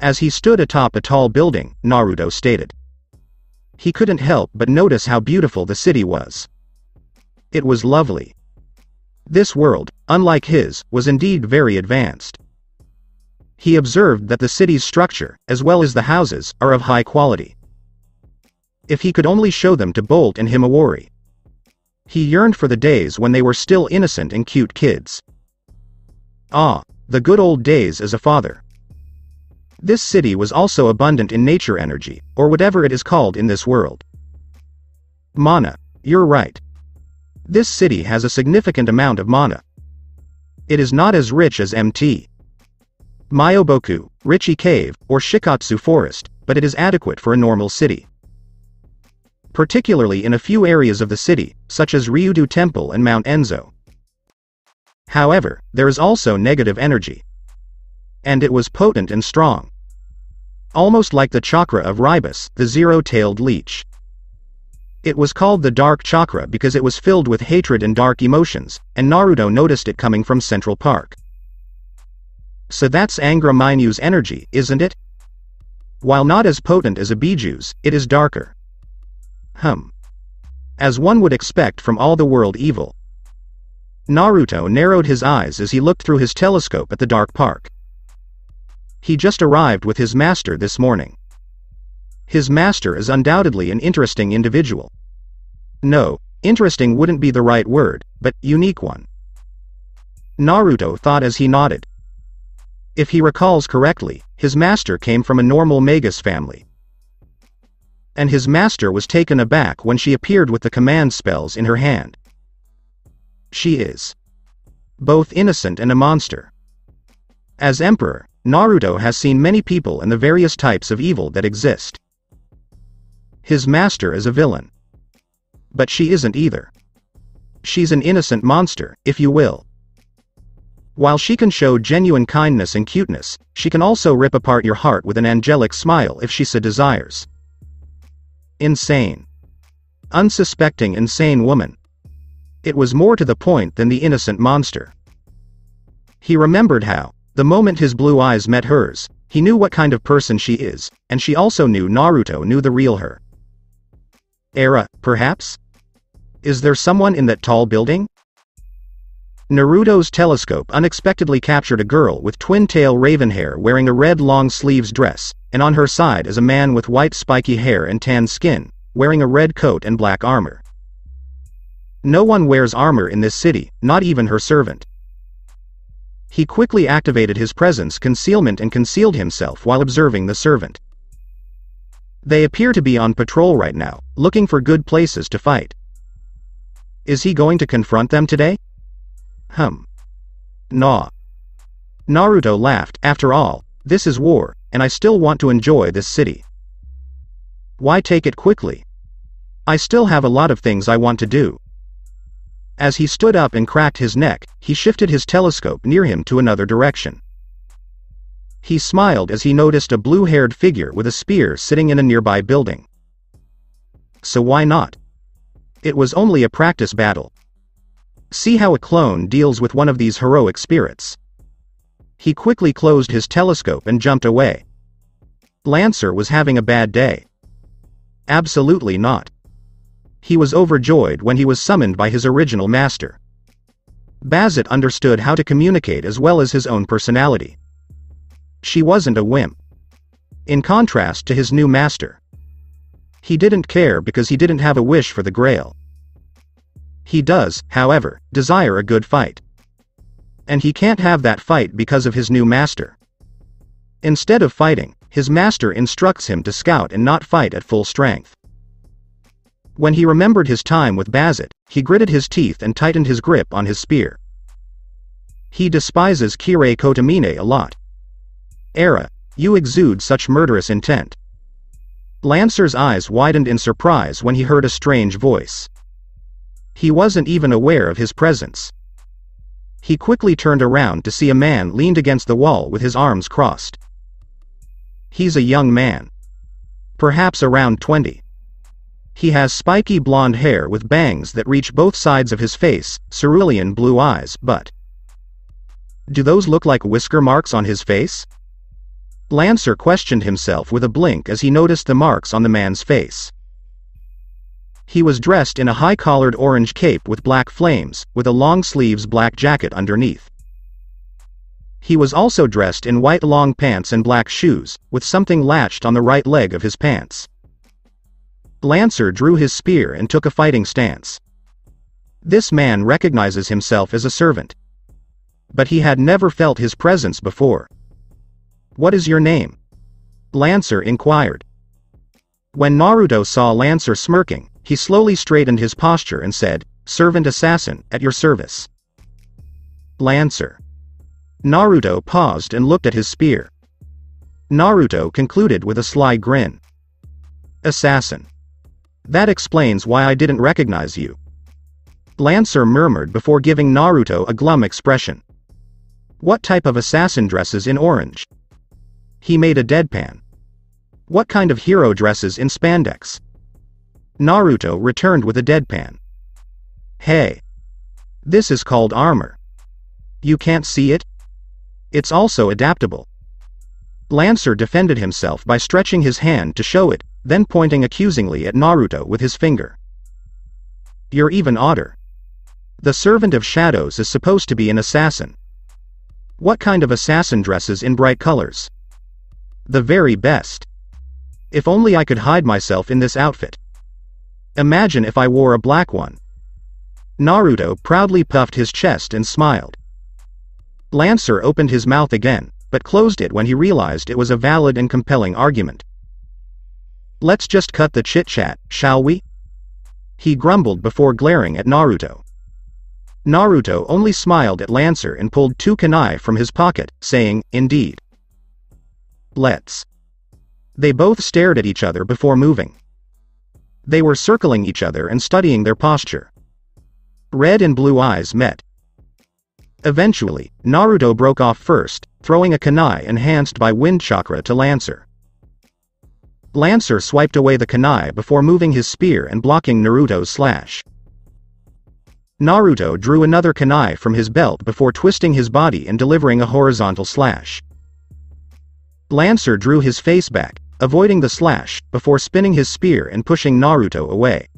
As he stood atop a tall building, Naruto stated. He couldn't help but notice how beautiful the city was. It was lovely. This world, unlike his, was indeed very advanced. He observed that the city's structure, as well as the houses, are of high quality. If he could only show them to Bolt and Himawari. He yearned for the days when they were still innocent and cute kids. Ah, the good old days as a father. This city was also abundant in nature energy, or whatever it is called in this world. Mana, you're right. This city has a significant amount of mana. It is not as rich as MT. Myoboku, Ryuchi Cave, or Shikkotsu Forest, but it is adequate for a normal city. Particularly in a few areas of the city, such as Ryudo Temple and Mount Enzo. However, there is also negative energy. And it was potent and strong. Almost like the chakra of Ribas, the zero-tailed leech. It was called the Dark Chakra because it was filled with hatred and dark emotions, and Naruto noticed it coming from Central Park. So that's Angra Mainyu's energy, isn't it? While not as potent as Ebiju's, it is darker. Hum. As one would expect from all the world evil. Naruto narrowed his eyes as he looked through his telescope at the dark park. He just arrived with his master this morning. His master is undoubtedly an interesting individual. No, interesting wouldn't be the right word, but unique one. Naruto thought as he nodded. If he recalls correctly, his master came from a normal Magus family. And his master was taken aback when she appeared with the command spells in her hand. She is both innocent and a monster. As emperor, Naruto has seen many people and the various types of evil that exist. His master is a villain. But she isn't either. She's an innocent monster, if you will. While she can show genuine kindness and cuteness, she can also rip apart your heart with an angelic smile if she so desires. Insane. Unsuspecting insane woman. It was more to the point than the innocent monster. He remembered how, the moment his blue eyes met hers, he knew what kind of person she is, and she also knew Naruto knew the real her. Era, perhaps? Is there someone in that tall building? Naruto's telescope unexpectedly captured a girl with twin-tail raven hair wearing a red long-sleeves dress, and on her side is a man with white spiky hair and tan skin, wearing a red coat and black armor. No one wears armor in this city, not even her servant. He quickly activated his presence concealment and concealed himself while observing the servant. They appear to be on patrol right now, looking for good places to fight. Is he going to confront them today? Hum. Nah. Naruto laughed, after all, this is war, and I still want to enjoy this city. Why take it quickly? I still have a lot of things I want to do. As he stood up and cracked his neck, he shifted his telescope near him to another direction. He smiled as he noticed a blue-haired figure with a spear sitting in a nearby building. So why not? It was only a practice battle. See how a clone deals with one of these heroic spirits. He quickly closed his telescope and jumped away. Lancer was having a bad day. Absolutely not. He was overjoyed when he was summoned by his original master. Bazett understood how to communicate as well as his own personality. She wasn't a wimp. In contrast to his new master. He didn't care because he didn't have a wish for the Grail. He does, however, desire a good fight. And he can't have that fight because of his new master. Instead of fighting, his master instructs him to scout and not fight at full strength. When he remembered his time with Bazett, he gritted his teeth and tightened his grip on his spear. He despises Kirei Kotomine a lot. Era, you exude such murderous intent. Lancer's eyes widened in surprise when he heard a strange voice. He wasn't even aware of his presence. He quickly turned around to see a man leaned against the wall with his arms crossed. He's a young man. Perhaps around 20. He has spiky blonde hair with bangs that reach both sides of his face, cerulean blue eyes, but... Do those look like whisker marks on his face? Lancer questioned himself with a blink as he noticed the marks on the man's face. He was dressed in a high-collared orange cape with black flames, with a long-sleeves black jacket underneath. He was also dressed in white long pants and black shoes, with something latched on the right leg of his pants. Lancer drew his spear and took a fighting stance. This man recognizes himself as a servant. But he had never felt his presence before. What is your name? Lancer inquired. When Naruto saw Lancer smirking, he slowly straightened his posture and said, Servant assassin, at your service. Lancer. Naruto paused and looked at his spear. Naruto concluded with a sly grin. Assassin. That explains why I didn't recognize you. Lancer murmured before giving Naruto a glum expression. What type of assassin dresses in orange? He made a deadpan. What kind of hero dresses in spandex? Naruto returned with a deadpan. Hey. This is called armor. You can't see it? It's also adaptable. Lancer defended himself by stretching his hand to show it, then pointing accusingly at Naruto with his finger. You're even odder. The Servant of Shadows is supposed to be an assassin. What kind of assassin dresses in bright colors? The very best. If only I could hide myself in this outfit. Imagine if I wore a black one. Naruto proudly puffed his chest and smiled. Lancer opened his mouth again, but closed it when he realized it was a valid and compelling argument. Let's just cut the chit-chat, shall we? He grumbled before glaring at Naruto. Naruto only smiled at Lancer and pulled two kunai from his pocket, saying, indeed. Let's. They both stared at each other before moving. They were circling each other and studying their posture. Red and blue eyes met. Eventually, Naruto broke off first, throwing a kunai enhanced by wind chakra to Lancer. Lancer swiped away the kunai before moving his spear and blocking Naruto's slash. Naruto drew another kunai from his belt before twisting his body and delivering a horizontal slash. Lancer drew his face back, avoiding the slash, before spinning his spear and pushing Naruto away.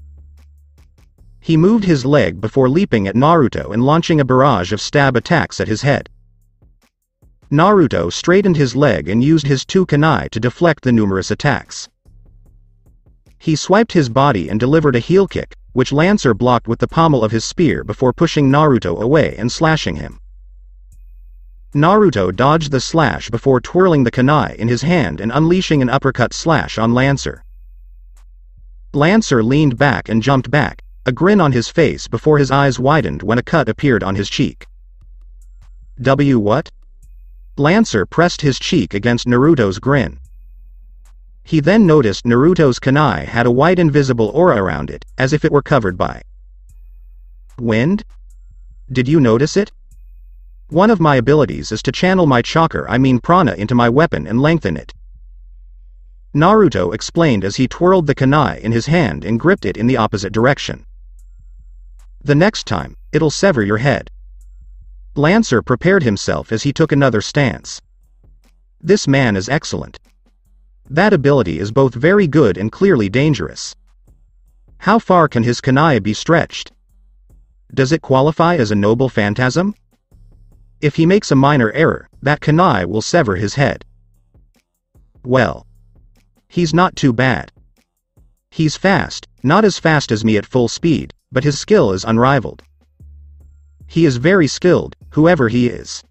He moved his leg before leaping at Naruto and launching a barrage of stab attacks at his head. Naruto straightened his leg and used his two kunai to deflect the numerous attacks. He swiped his body and delivered a heel kick, which Lancer blocked with the pommel of his spear before pushing Naruto away and slashing him. Naruto dodged the slash before twirling the kunai in his hand and unleashing an uppercut slash on Lancer. Lancer leaned back and jumped back, a grin on his face before his eyes widened when a cut appeared on his cheek. W what? Lancer pressed his cheek against Naruto's grin. He then noticed Naruto's kunai had a white invisible aura around it, as if it were covered by wind? Did you notice it? One of my abilities is to channel my chakra I mean prana into my weapon and lengthen it. Naruto explained as he twirled the kunai in his hand and gripped it in the opposite direction. The next time, it'll sever your head. Lancer prepared himself as he took another stance. This man is excellent. That ability is both very good and clearly dangerous. How far can his kunai be stretched? Does it qualify as a noble phantasm? If he makes a minor error, that kunai will sever his head. Well. He's not too bad. He's fast, not as fast as me at full speed, but his skill is unrivaled. He is very skilled, whoever he is.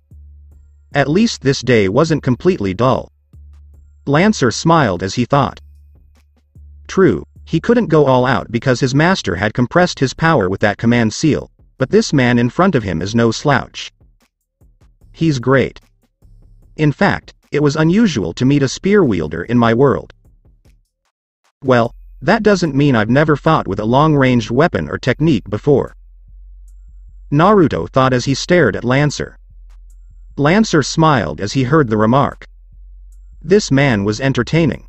At least this day wasn't completely dull. Lancer smiled as he thought. True, he couldn't go all out because his master had compressed his power with that command seal, but this man in front of him is no slouch. He's great. In fact, it was unusual to meet a spear wielder in my world. Well, that doesn't mean I've never fought with a long-ranged weapon or technique before. Naruto thought as he stared at Lancer. Lancer smiled as he heard the remark. This man was entertaining.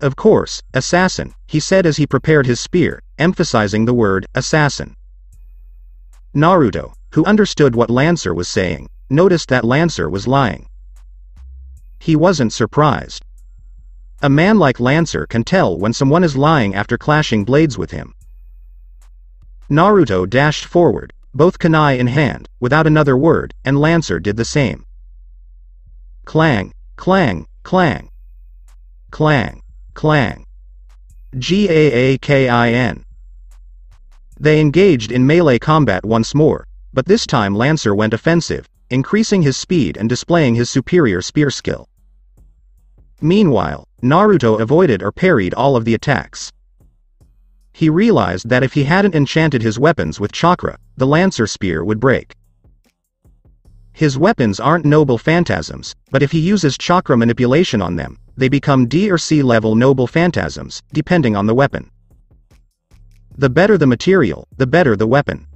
Of course, assassin, he said as he prepared his spear, emphasizing the word, assassin. Naruto, who understood what Lancer was saying, noticed that Lancer was lying. He wasn't surprised. A man like Lancer can tell when someone is lying after clashing blades with him. Naruto dashed forward, both kunai in hand, without another word, and Lancer did the same. Clang, clang, clang. Clang, clang. G-A-A-K-I-N. They engaged in melee combat once more, but this time Lancer went offensive, increasing his speed and displaying his superior spear skill. Meanwhile, Naruto avoided or parried all of the attacks. He realized that if he hadn't enchanted his weapons with chakra, the Lancer spear would break. His weapons aren't noble phantasms, but if he uses chakra manipulation on them, they become D or C level noble phantasms, depending on the weapon. The better the material, the better the weapon.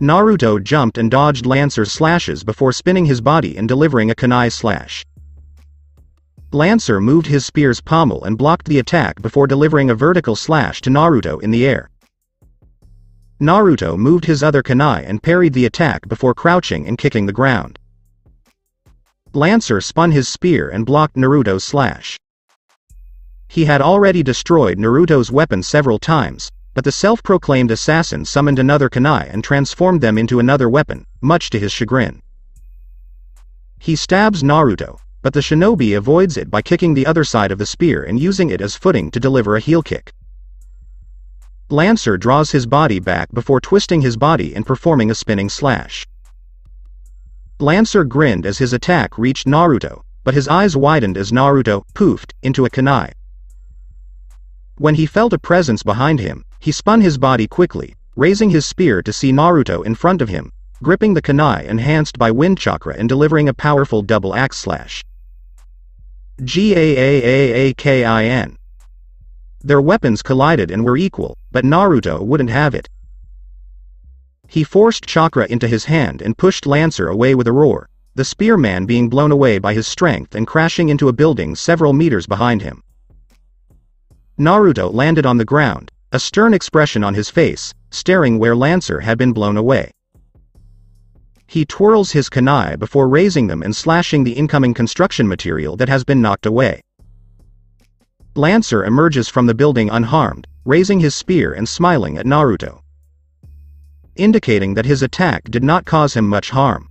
Naruto jumped and dodged Lancer's slashes before spinning his body and delivering a kunai slash. Lancer moved his spear's pommel and blocked the attack before delivering a vertical slash to Naruto in the air. Naruto moved his other kunai and parried the attack before crouching and kicking the ground. Lancer spun his spear and blocked Naruto's slash. He had already destroyed Naruto's weapon several times, but the self-proclaimed assassin summoned another kunai and transformed them into another weapon, much to his chagrin. He stabs Naruto, but the shinobi avoids it by kicking the other side of the spear and using it as footing to deliver a heel kick. Lancer draws his body back before twisting his body and performing a spinning slash. Lancer grinned as his attack reached Naruto, but his eyes widened as Naruto, poofed, into a kunai. When he felt a presence behind him, he spun his body quickly, raising his spear to see Naruto in front of him, gripping the kunai enhanced by wind chakra and delivering a powerful double axe slash. G-A-A-A-A-K-I-N. Their weapons collided and were equal, but Naruto wouldn't have it. He forced chakra into his hand and pushed Lancer away with a roar, the spearman being blown away by his strength and crashing into a building several meters behind him. Naruto landed on the ground, a stern expression on his face, staring where Lancer had been blown away. He twirls his kunai before raising them and slashing the incoming construction material that has been knocked away. Lancer emerges from the building unharmed, raising his spear and smiling at Naruto. Indicating that his attack did not cause him much harm.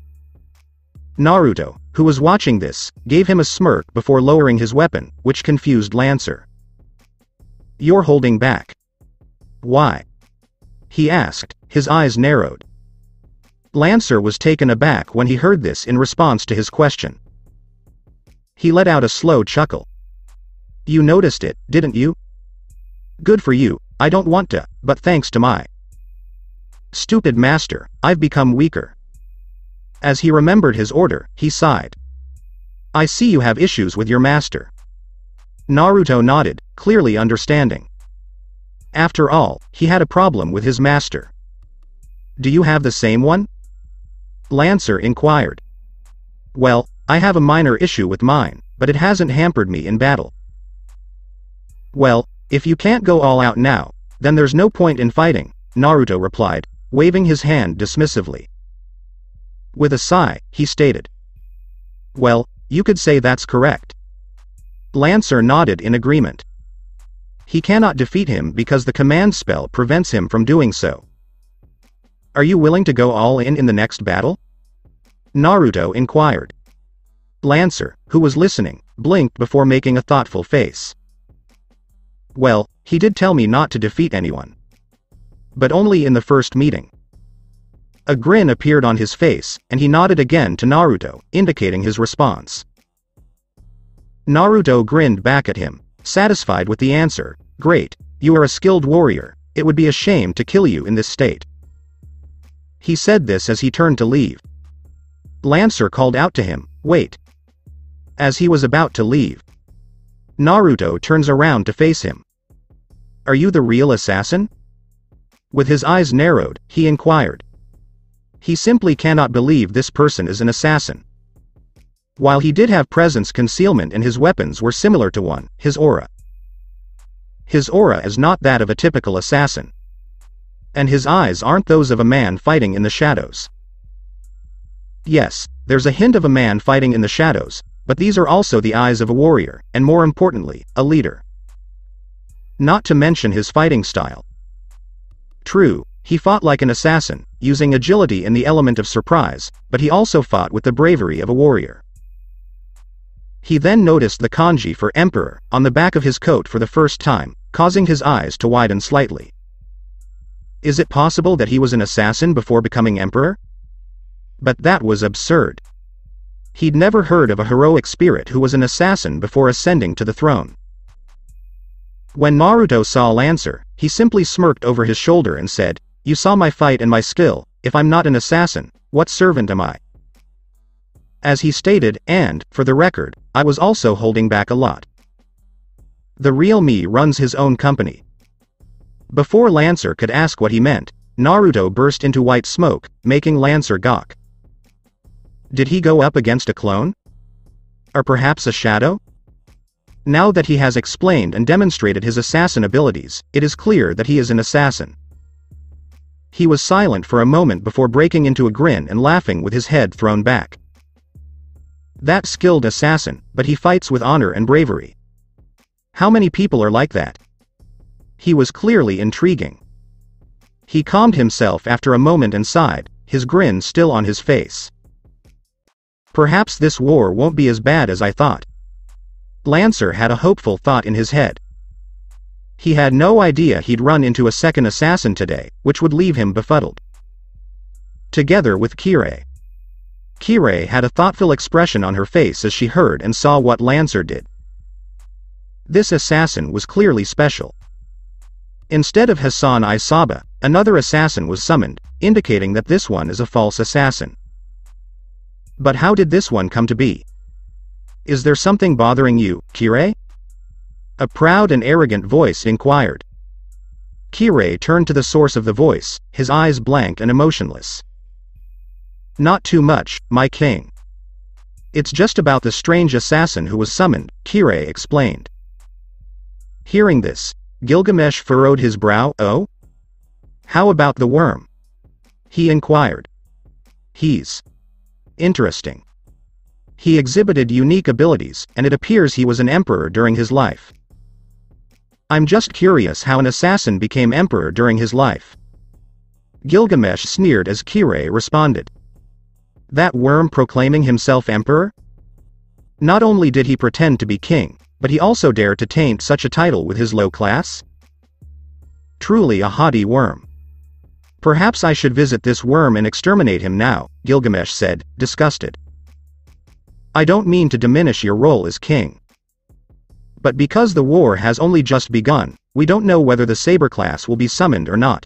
Naruto, who was watching this, gave him a smirk before lowering his weapon, which confused Lancer. You're holding back. Why? He asked, his eyes narrowed. Lancer was taken aback when he heard this in response to his question. He let out a slow chuckle. You noticed it, didn't you? Good for you, I don't want to, but thanks to my stupid master, I've become weaker. As he remembered his order, he sighed. I see you have issues with your master. Naruto nodded, clearly understanding. After all, he had a problem with his master. Do you have the same one? Lancer inquired. Well, I have a minor issue with mine, but it hasn't hampered me in battle. Well, if you can't go all out now, then there's no point in fighting, Naruto replied, waving his hand dismissively. With a sigh, he stated. Well, you could say that's correct. Lancer nodded in agreement. He cannot defeat him because the command spell prevents him from doing so. Are you willing to go all in in the next battle? Naruto inquired. Lancer, who was listening, blinked before making a thoughtful face. Well, he did tell me not to defeat anyone. But only in the first meeting. A grin appeared on his face, and he nodded again to Naruto, indicating his response. Naruto grinned back at him, satisfied with the answer, Great, you are a skilled warrior, it would be a shame to kill you in this state. He said this as he turned to leave. Lancer called out to him, Wait. As he was about to leave. Naruto turns around to face him. Are you the real assassin? With his eyes narrowed, he inquired. He simply cannot believe this person is an assassin. While he did have presence concealment and his weapons were similar to one, his aura. His aura is not that of a typical assassin. And his eyes aren't those of a man fighting in the shadows. Yes, there's a hint of a man fighting in the shadows, but these are also the eyes of a warrior, and more importantly, a leader. Not to mention his fighting style. True, he fought like an assassin, using agility and the element of surprise, but he also fought with the bravery of a warrior. He then noticed the kanji for emperor on the back of his coat for the first time, causing his eyes to widen slightly. Is it possible that he was an assassin before becoming emperor? But that was absurd. He'd never heard of a heroic spirit who was an assassin before ascending to the throne. When Naruto saw Lancer, he simply smirked over his shoulder and said, You saw my fight and my skill, if I'm not an assassin, what servant am I? As he stated, and, for the record, I was also holding back a lot. The real me runs his own company. Before Lancer could ask what he meant, Naruto burst into white smoke, making Lancer gawk. Did he go up against a clone? Or perhaps a shadow? Now that he has explained and demonstrated his assassin abilities, it is clear that he is an assassin. He was silent for a moment before breaking into a grin and laughing with his head thrown back. That skilled assassin, but he fights with honor and bravery. How many people are like that? He was clearly intriguing. He calmed himself after a moment and sighed, his grin still on his face. Perhaps this war won't be as bad as I thought. Lancer had a hopeful thought in his head. He had no idea he'd run into a second assassin today, which would leave him befuddled. Together with Kirei. Kirei had a thoughtful expression on her face as she heard and saw what Lancer did. This assassin was clearly special. Instead of Hassan-i-Sabbah, another assassin was summoned, indicating that this one is a false assassin. But how did this one come to be? Is there something bothering you, Kirei? A proud and arrogant voice inquired. Kirei turned to the source of the voice, his eyes blank and emotionless. Not too much, my king. It's just about the strange assassin who was summoned, Kirei explained. Hearing this, Gilgamesh furrowed his brow, oh? How about the worm? He inquired. He's interesting. He exhibited unique abilities, and it appears he was an emperor during his life. I'm just curious how an assassin became emperor during his life. Gilgamesh sneered as Kirei responded. That worm proclaiming himself emperor? Not only did he pretend to be king, but he also dared to taint such a title with his low class? Truly a haughty worm. Perhaps I should visit this worm and exterminate him now, Gilgamesh said, disgusted. I don't mean to diminish your role as king. But because the war has only just begun, we don't know whether the saber class will be summoned or not.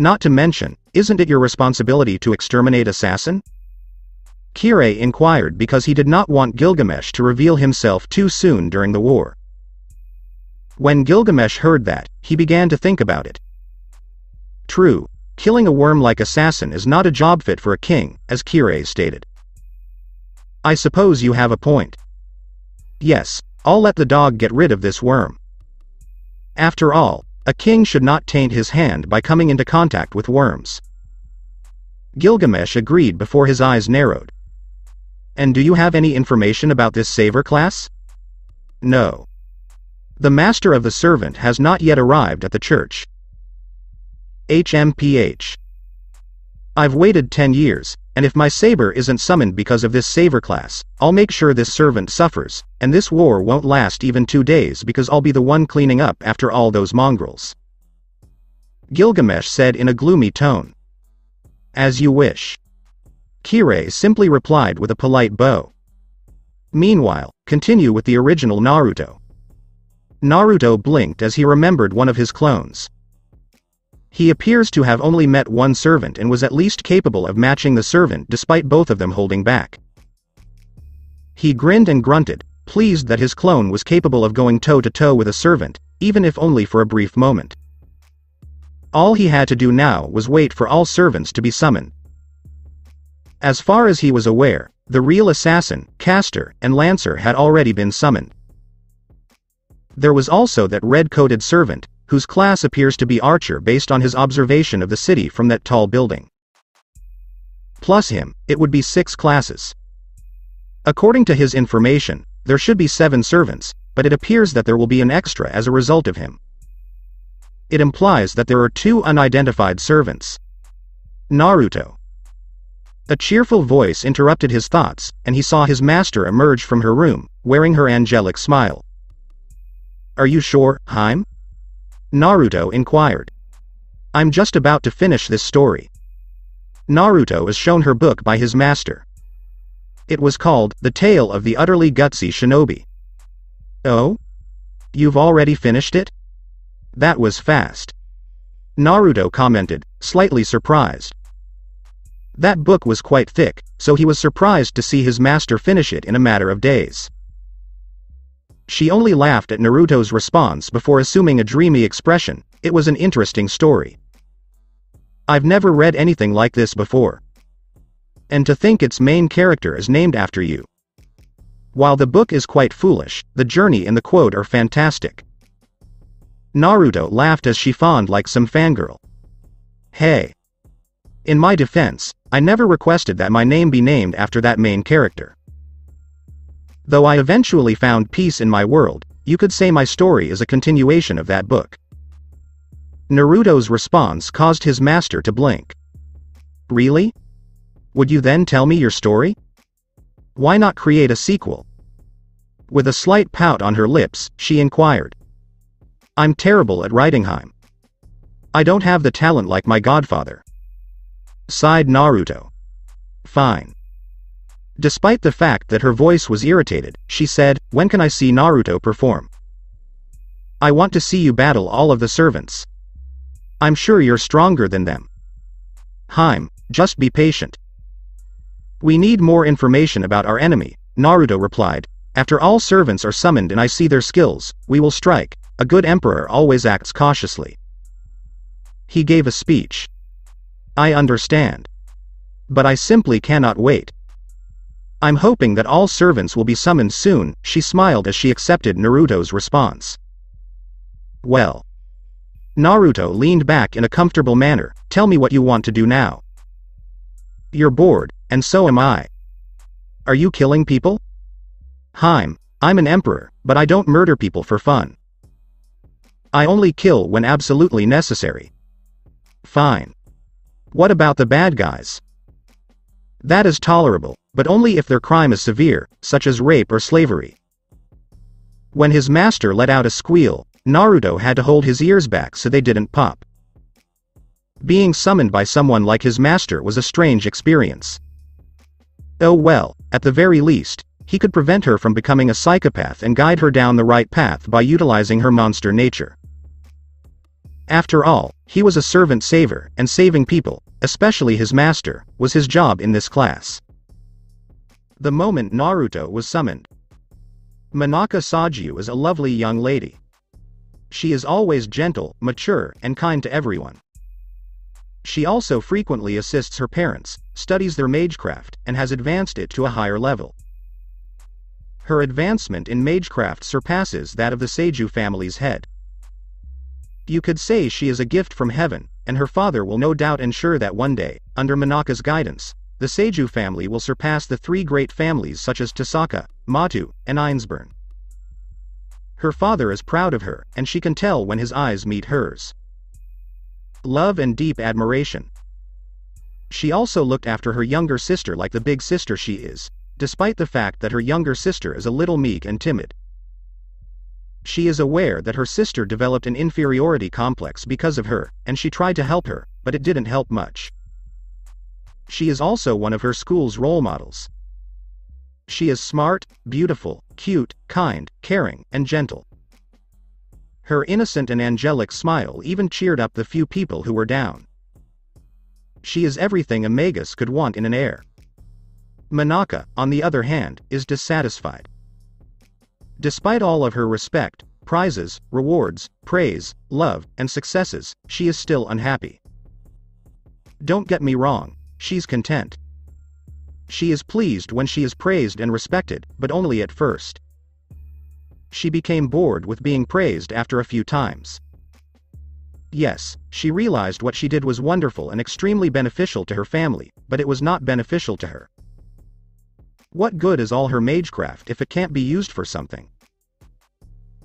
Not to mention, isn't it your responsibility to exterminate assassin? Kirei inquired because he did not want Gilgamesh to reveal himself too soon during the war. When Gilgamesh heard that, he began to think about it. True, killing a worm-like assassin is not a job fit for a king, as Kirei stated. I suppose you have a point. Yes, I'll let the dog get rid of this worm. After all, a king should not taint his hand by coming into contact with worms. Gilgamesh agreed before his eyes narrowed. And do you have any information about this saver class? No. The master of the servant has not yet arrived at the church. HMPH. I've waited 10 years, and if my saber isn't summoned because of this saver class, I'll make sure this servant suffers, and this war won't last even two days because I'll be the one cleaning up after all those mongrels. Gilgamesh said in a gloomy tone. As you wish. Kirei simply replied with a polite bow. Meanwhile, continue with the original Naruto. Naruto blinked as he remembered one of his clones. He appears to have only met one servant and was at least capable of matching the servant despite both of them holding back. He grinned and grunted, pleased that his clone was capable of going toe-to-toe -to -toe with a servant, even if only for a brief moment. All he had to do now was wait for all servants to be summoned, as far as he was aware, the real assassin, Caster, and Lancer had already been summoned. There was also that red-coated servant, whose class appears to be Archer based on his observation of the city from that tall building. Plus him, it would be six classes. According to his information, there should be seven servants, but it appears that there will be an extra as a result of him. It implies that there are two unidentified servants. Naruto, a cheerful voice interrupted his thoughts, and he saw his master emerge from her room, wearing her angelic smile. Are you sure, Hime? Naruto inquired. I'm just about to finish this story. Naruto is shown her book by his master. It was called The Tale of the Utterly Gutsy Shinobi. Oh? You've already finished it? That was fast. Naruto commented, slightly surprised. That book was quite thick, so he was surprised to see his master finish it in a matter of days. She only laughed at Naruto's response before assuming a dreamy expression, It was an interesting story. I've never read anything like this before. And to think its main character is named after you. While the book is quite foolish, the journey and the quote are fantastic. Naruto laughed as she fawned like some fangirl. Hey. In my defense, I never requested that my name be named after that main character. Though I eventually found peace in my world, you could say my story is a continuation of that book. Naruto's response caused his master to blink. Really? Would you then tell me your story? Why not create a sequel? With a slight pout on her lips, she inquired. I'm terrible at writing Hime. I don't have the talent like my godfather. Sighed Naruto. Fine. Despite the fact that her voice was irritated, she said, When can I see Naruto perform? I want to see you battle all of the servants. I'm sure you're stronger than them. Hime, just be patient. We need more information about our enemy, Naruto replied. After all servants are summoned and I see their skills, we will strike. A good emperor always acts cautiously. He gave a speech. I understand. But I simply cannot wait. I'm hoping that all servants will be summoned soon, she smiled as she accepted Naruto's response. Well. Naruto leaned back in a comfortable manner, tell me what you want to do now. You're bored, and so am I. Are you killing people? Hime, I'm an emperor, but I don't murder people for fun. I only kill when absolutely necessary. Fine. What about the bad guys? That is tolerable, but only if their crime is severe, such as rape or slavery. When his master let out a squeal, Naruto had to hold his ears back so they didn't pop. Being summoned by someone like his master was a strange experience. Oh well, at the very least, he could prevent her from becoming a psychopath and guide her down the right path by utilizing her monster nature. After all, he was a servant saver, and saving people, especially his master, was his job in this class. The moment Naruto was summoned. Manaka Sajyou is a lovely young lady. She is always gentle, mature, and kind to everyone. She also frequently assists her parents, studies their magecraft, and has advanced it to a higher level. Her advancement in magecraft surpasses that of the Sajyou family's head. You could say she is a gift from heaven, and her father will no doubt ensure that one day, under Manaka's guidance, the Sajyou family will surpass the three great families such as Tohsaka, Matou, and Einzbern. Her father is proud of her, and she can tell when his eyes meet hers. Love and deep admiration. She also looked after her younger sister like the big sister she is, despite the fact that her younger sister is a little meek and timid. She is aware that her sister developed an inferiority complex because of her, and she tried to help her, but it didn't help much. She is also one of her school's role models. She is smart, beautiful, cute, kind, caring, and gentle. Her innocent and angelic smile even cheered up the few people who were down. She is everything a Magus could want in an heir. Manaka, on the other hand, is dissatisfied. Despite all of her respect, prizes, rewards, praise, love, and successes, she is still unhappy. Don't get me wrong, she's content. She is pleased when she is praised and respected, but only at first. She became bored with being praised after a few times. Yes, she realized what she did was wonderful and extremely beneficial to her family, but it was not beneficial to her. What good is all her magecraft if it can't be used for something?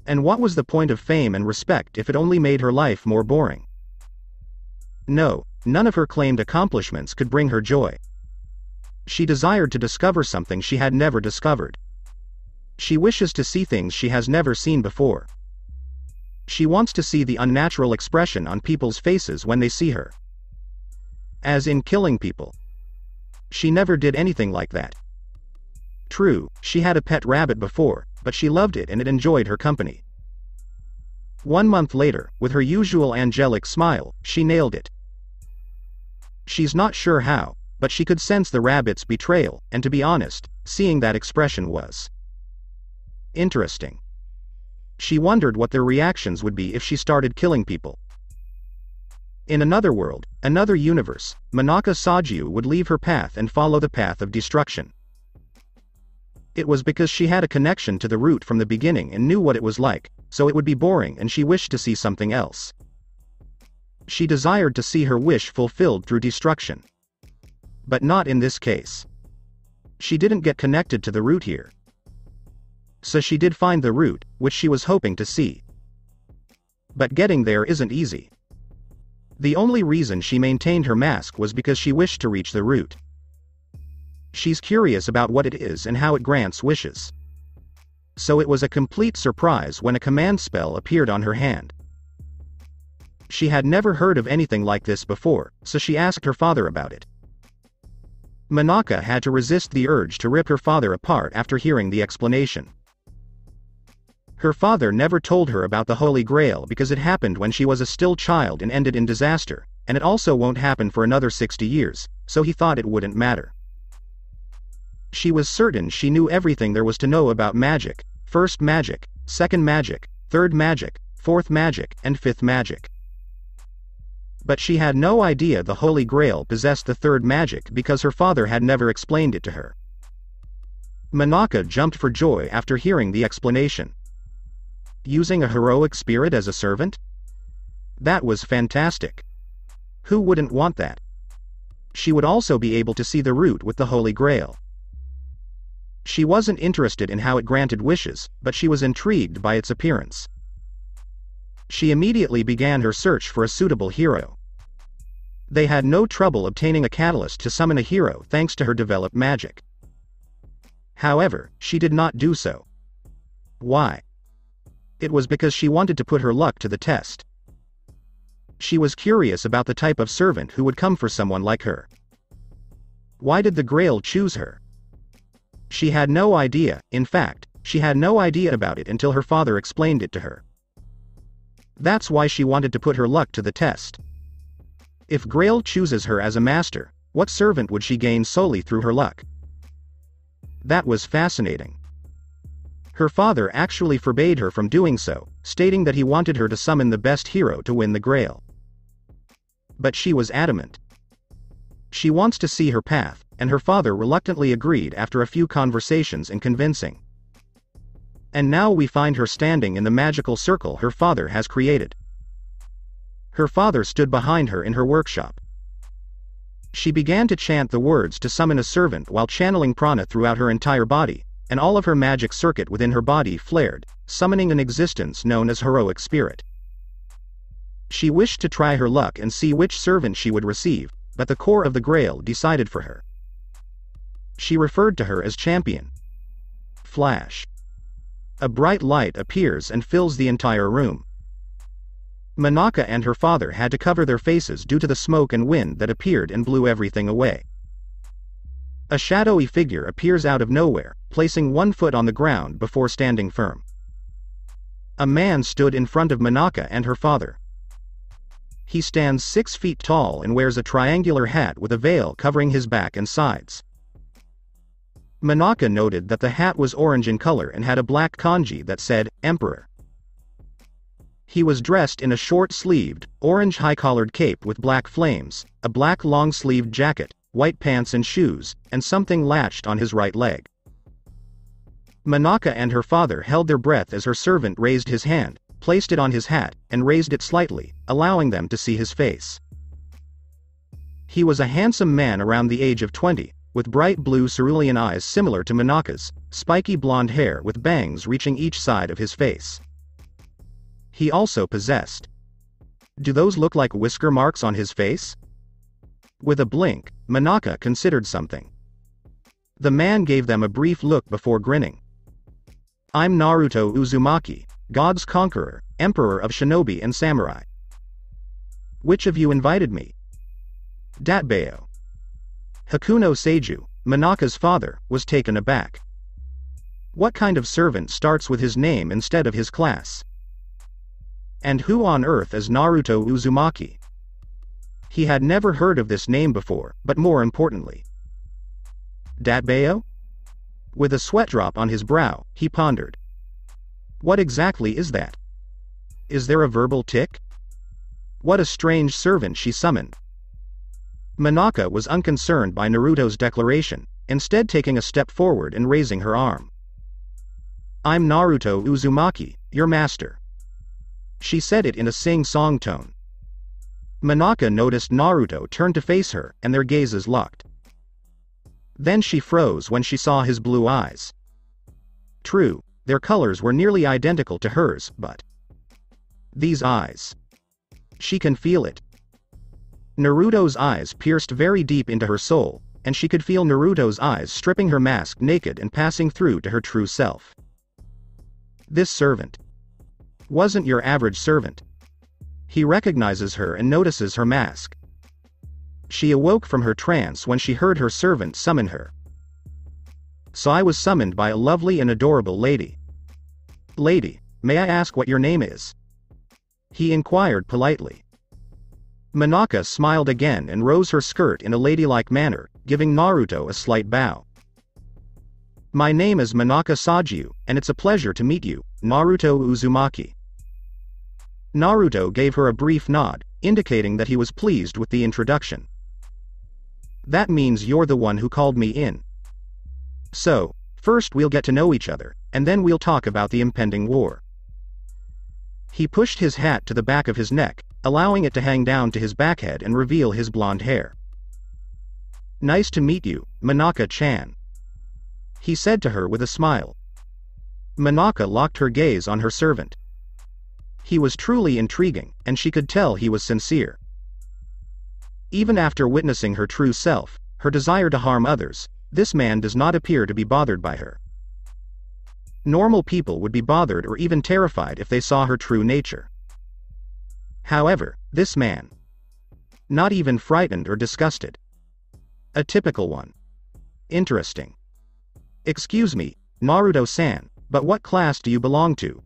And what was the point of fame and respect if it only made her life more boring? No, none of her claimed accomplishments could bring her joy. She desired to discover something she had never discovered. She wishes to see things she has never seen before. She wants to see the unnatural expression on people's faces when they see her. As in killing people. She never did anything like that. True, she had a pet rabbit before, but she loved it and it enjoyed her company. One month later, with her usual angelic smile, she nailed it. She's not sure how, but she could sense the rabbit's betrayal, and to be honest, seeing that expression was interesting. She wondered what their reactions would be if she started killing people. In another world, another universe, Manaka Sajyou would leave her path and follow the path of destruction. It was because she had a connection to the root from the beginning and knew what it was like, so it would be boring and she wished to see something else. She desired to see her wish fulfilled through destruction. But not in this case. She didn't get connected to the root here. So she did find the root, which she was hoping to see. But getting there isn't easy. The only reason she maintained her mask was because she wished to reach the root. She's curious about what it is and how it grants wishes. So it was a complete surprise when a command spell appeared on her hand. She had never heard of anything like this before, so she asked her father about it. Manaka had to resist the urge to rip her father apart after hearing the explanation. Her father never told her about the Holy Grail because it happened when she was a still child and ended in disaster, and it also won't happen for another 60 years, so he thought it wouldn't matter. She was certain she knew everything there was to know about magic, first magic, second magic, third magic, fourth magic, and fifth magic. But she had no idea the Holy Grail possessed the third magic because her father had never explained it to her. Manaka jumped for joy after hearing the explanation. Using a heroic spirit as a servant? That was fantastic. Who wouldn't want that? She would also be able to see the root with the Holy Grail. She wasn't interested in how it granted wishes, but she was intrigued by its appearance. She immediately began her search for a suitable hero. They had no trouble obtaining a catalyst to summon a hero thanks to her developed magic. However, she did not do so. Why? It was because she wanted to put her luck to the test. She was curious about the type of servant who would come for someone like her. Why did the Grail choose her? She had no idea, in fact, she had no idea about it until her father explained it to her. That's why she wanted to put her luck to the test. If Grail chooses her as a master, what servant would she gain solely through her luck? That was fascinating. Her father actually forbade her from doing so, stating that he wanted her to summon the best hero to win the Grail. But she was adamant. She wants to see her path, and her father reluctantly agreed after a few conversations and convincing. And now we find her standing in the magical circle her father has created. Her father stood behind her in her workshop. She began to chant the words to summon a servant while channeling prana throughout her entire body, and all of her magic circuit within her body flared, summoning an existence known as heroic spirit. She wished to try her luck and see which servant she would receive, but the core of the Grail decided for her. She referred to her as champion. Flash. A bright light appears and fills the entire room. Manaka and her father had to cover their faces due to the smoke and wind that appeared and blew everything away. A shadowy figure appears out of nowhere, placing one foot on the ground before standing firm. A man stood in front of Manaka and her father. He stands six feet tall and wears a triangular hat with a veil covering his back and sides. Manaka noted that the hat was orange in color and had a black kanji that said, Emperor. He was dressed in a short-sleeved, orange high-collared cape with black flames, a black long-sleeved jacket, white pants and shoes, and something latched on his right leg. Manaka and her father held their breath as her servant raised his hand, placed it on his hat, and raised it slightly, allowing them to see his face. He was a handsome man around the age of 20, with bright blue cerulean eyes similar to Manaka's, spiky blonde hair with bangs reaching each side of his face. He also possessed. Do those look like whisker marks on his face? With a blink, Manaka considered something. The man gave them a brief look before grinning. I'm Naruto Uzumaki, God's conqueror, emperor of shinobi and samurai. Which of you invited me? Dattebayo. Hakuno Sajyou, Manaka's father, was taken aback. What kind of servant starts with his name instead of his class? And who on earth is Naruto Uzumaki? He had never heard of this name before, but more importantly. Dattebayo? With a sweat drop on his brow, he pondered. What exactly is that? Is there a verbal tic? What a strange servant she summoned. Manaka was unconcerned by Naruto's declaration, instead taking a step forward and raising her arm. I'm Naruto Uzumaki, your master. She said it in a sing-song tone. Manaka noticed Naruto turn to face her, and their gazes locked. Then she froze when she saw his blue eyes. True, their colors were nearly identical to hers, but... These eyes. She can feel it. Naruto's eyes pierced very deep into her soul, and she could feel Naruto's eyes stripping her mask naked and passing through to her true self. This servant wasn't your average servant. He recognizes her and notices her mask. She awoke from her trance when she heard her servant summon her. So I was summoned by a lovely and adorable lady. Lady, may I ask what your name is? He inquired politely. Manaka smiled again and rose her skirt in a ladylike manner, giving Naruto a slight bow. My name is Manaka Sajyou, and it's a pleasure to meet you, Naruto Uzumaki. Naruto gave her a brief nod, indicating that he was pleased with the introduction. That means you're the one who called me in. So, first we'll get to know each other, and then we'll talk about the impending war. He pushed his hat to the back of his neck, allowing it to hang down to his backhead and reveal his blonde hair. Nice to meet you, Manaka-chan. He said to her with a smile. Manaka locked her gaze on her servant. He was truly intriguing, and she could tell he was sincere. Even after witnessing her true self, her desire to harm others, this man does not appear to be bothered by her. Normal people would be bothered or even terrified if they saw her true nature. However, this man. Not even frightened or disgusted. A typical one. Interesting. Excuse me, Naruto-san, but what class do you belong to?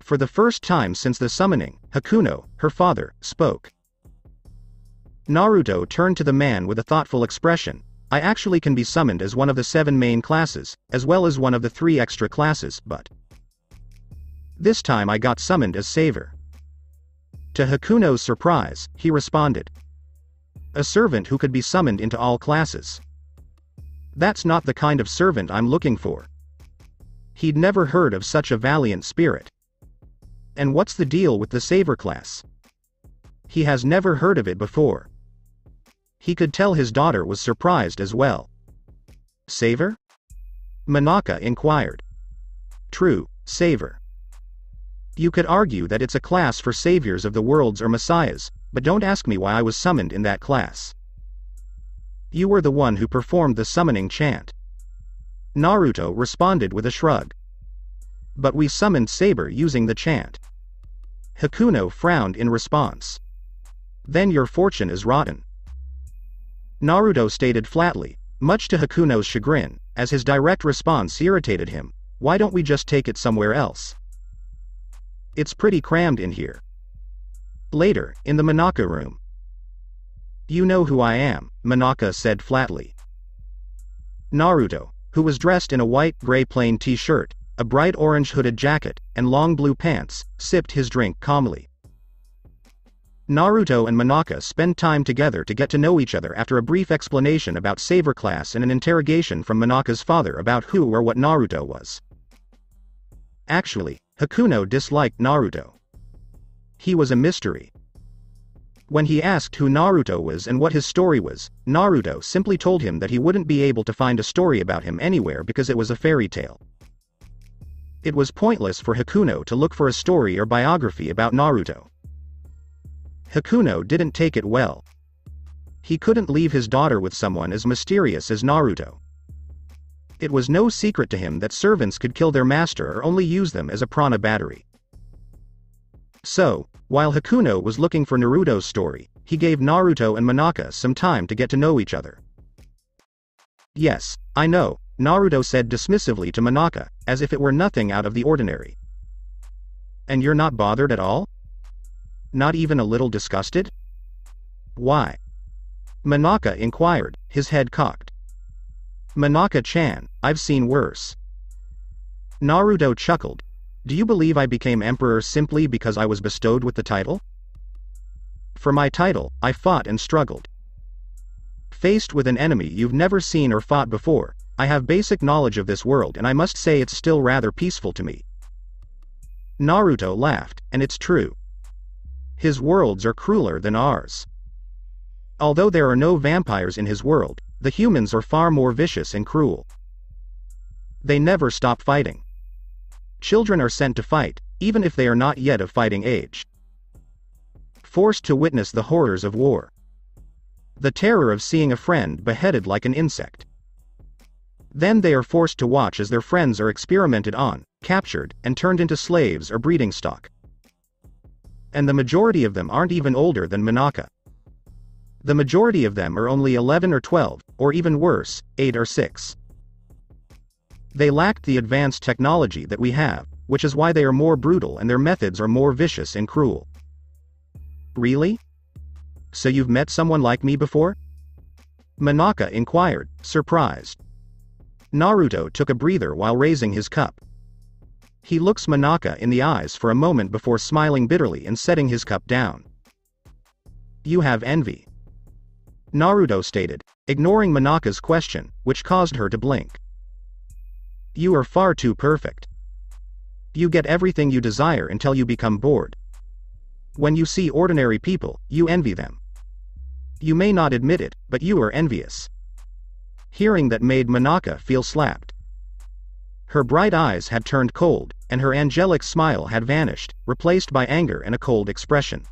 For the first time since the summoning, Hakuno, her father, spoke. Naruto turned to the man with a thoughtful expression, I actually can be summoned as one of the seven main classes, as well as one of the three extra classes, but... This time I got summoned as Saver. To Hakuno's surprise, he responded. A servant who could be summoned into all classes. That's not the kind of servant I'm looking for. He'd never heard of such a valiant spirit. And what's the deal with the Saver class? He has never heard of it before. He could tell his daughter was surprised as well. Saver? Manaka inquired. True, Saver. You could argue that it's a class for saviors of the worlds or messiahs, but don't ask me why I was summoned in that class. You were the one who performed the summoning chant. Naruto responded with a shrug. But we summoned Saber using the chant. Hakuno frowned in response. Then your fortune is rotten. Naruto stated flatly, much to Hakuno's chagrin, as his direct response irritated him, why don't we just take it somewhere else? It's pretty crammed in here. Later, in the Manaka room. You know who I am, Manaka said flatly. Naruto, who was dressed in a white gray plain t-shirt, a bright orange hooded jacket, and long blue pants, sipped his drink calmly. Naruto and Manaka spend time together to get to know each other after a brief explanation about Saver class and an interrogation from Manaka's father about who or what Naruto was. Actually, Hakuno disliked Naruto. He was a mystery. When he asked who Naruto was and what his story was, Naruto simply told him that he wouldn't be able to find a story about him anywhere because it was a fairy tale. It was pointless for Hakuno to look for a story or biography about Naruto. Hakuno didn't take it well. He couldn't leave his daughter with someone as mysterious as Naruto. It was no secret to him that servants could kill their master or only use them as a prana battery. So, while Hakuno was looking for Naruto's story, he gave Naruto and Manaka some time to get to know each other. Yes, I know, Naruto said dismissively to Manaka, as if it were nothing out of the ordinary. And you're not bothered at all? Not even a little disgusted? Why? Manaka inquired, his head cocked. Manaka-chan, I've seen worse. Naruto chuckled. Do you believe I became emperor simply because I was bestowed with the title? For my title, I fought and struggled. Faced with an enemy you've never seen or fought before, I have basic knowledge of this world and I must say it's still rather peaceful to me. Naruto laughed, and it's true. His worlds are crueler than ours. Although there are no vampires in his world, the humans are far more vicious and cruel. They never stop fighting. Children are sent to fight, even if they are not yet of fighting age. Forced to witness the horrors of war. The terror of seeing a friend beheaded like an insect. Then they are forced to watch as their friends are experimented on, captured, and turned into slaves or breeding stock. And the majority of them aren't even older than Manaka. The majority of them are only 11 or 12, or even worse, 8 or 6. They lacked the advanced technology that we have, which is why they are more brutal and their methods are more vicious and cruel. Really? So you've met someone like me before? Manaka inquired, surprised. Naruto took a breather while raising his cup. He looks Manaka in the eyes for a moment before smiling bitterly and setting his cup down. You have envy. Naruto stated, ignoring Manaka's question, which caused her to blink. You are far too perfect. You get everything you desire until you become bored. When you see ordinary people, you envy them. You may not admit it, but you are envious. Hearing that made Manaka feel slapped. Her bright eyes had turned cold, and her angelic smile had vanished, replaced by anger and a cold expression.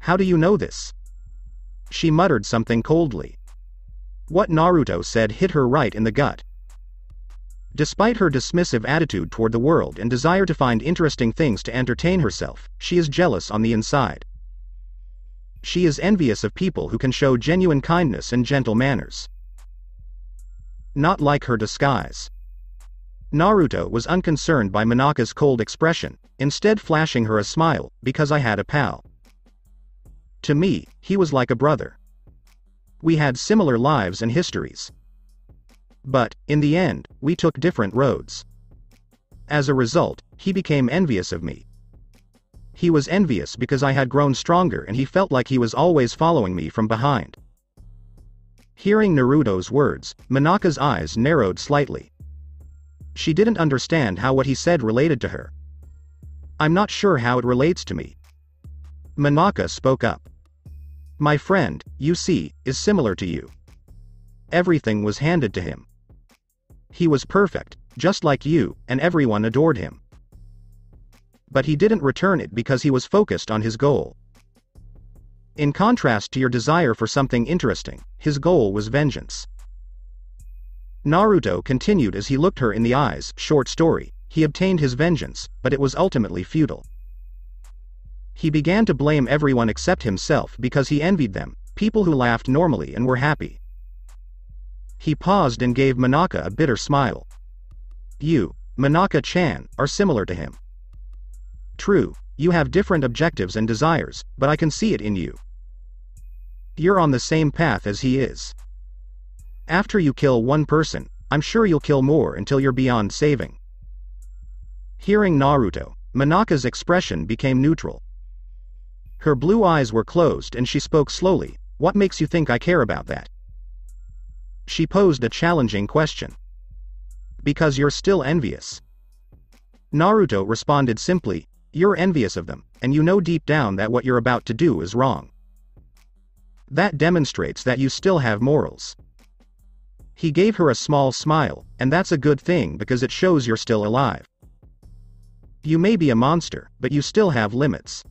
How do you know this? She muttered something coldly. What Naruto said hit her right in the gut. Despite her dismissive attitude toward the world and desire to find interesting things to entertain herself, she is jealous on the inside. She is envious of people who can show genuine kindness and gentle manners. Not like her disguise. Naruto was unconcerned by Manaka's cold expression, instead flashing her a smile, because I had a pal. To me, he was like a brother. We had similar lives and histories. But, in the end, we took different roads. As a result, he became envious of me. He was envious because I had grown stronger and he felt like he was always following me from behind. Hearing Naruto's words, Manaka's eyes narrowed slightly. She didn't understand how what he said related to her. I'm not sure how it relates to me. Manaka spoke up. My friend, you see, is similar to you. Everything was handed to him. He was perfect, just like you, and everyone adored him. But he didn't return it because he was focused on his goal. In contrast to your desire for something interesting, his goal was vengeance. Naruto continued as he looked her in the eyes, short story, he obtained his vengeance, but it was ultimately futile. He began to blame everyone except himself because he envied them, people who laughed normally and were happy. He paused and gave Manaka a bitter smile. You, Manaka-chan, are similar to him. True, you have different objectives and desires, but I can see it in you. You're on the same path as he is. After you kill one person, I'm sure you'll kill more until you're beyond saving. Hearing Naruto, Manaka's expression became neutral. Her blue eyes were closed and she spoke slowly, what makes you think I care about that? She posed a challenging question. Because you're still envious. Naruto responded simply, you're envious of them, and you know deep down that what you're about to do is wrong. That demonstrates that you still have morals. He gave her a small smile, and that's a good thing because it shows you're still alive. You may be a monster, but you still have limits.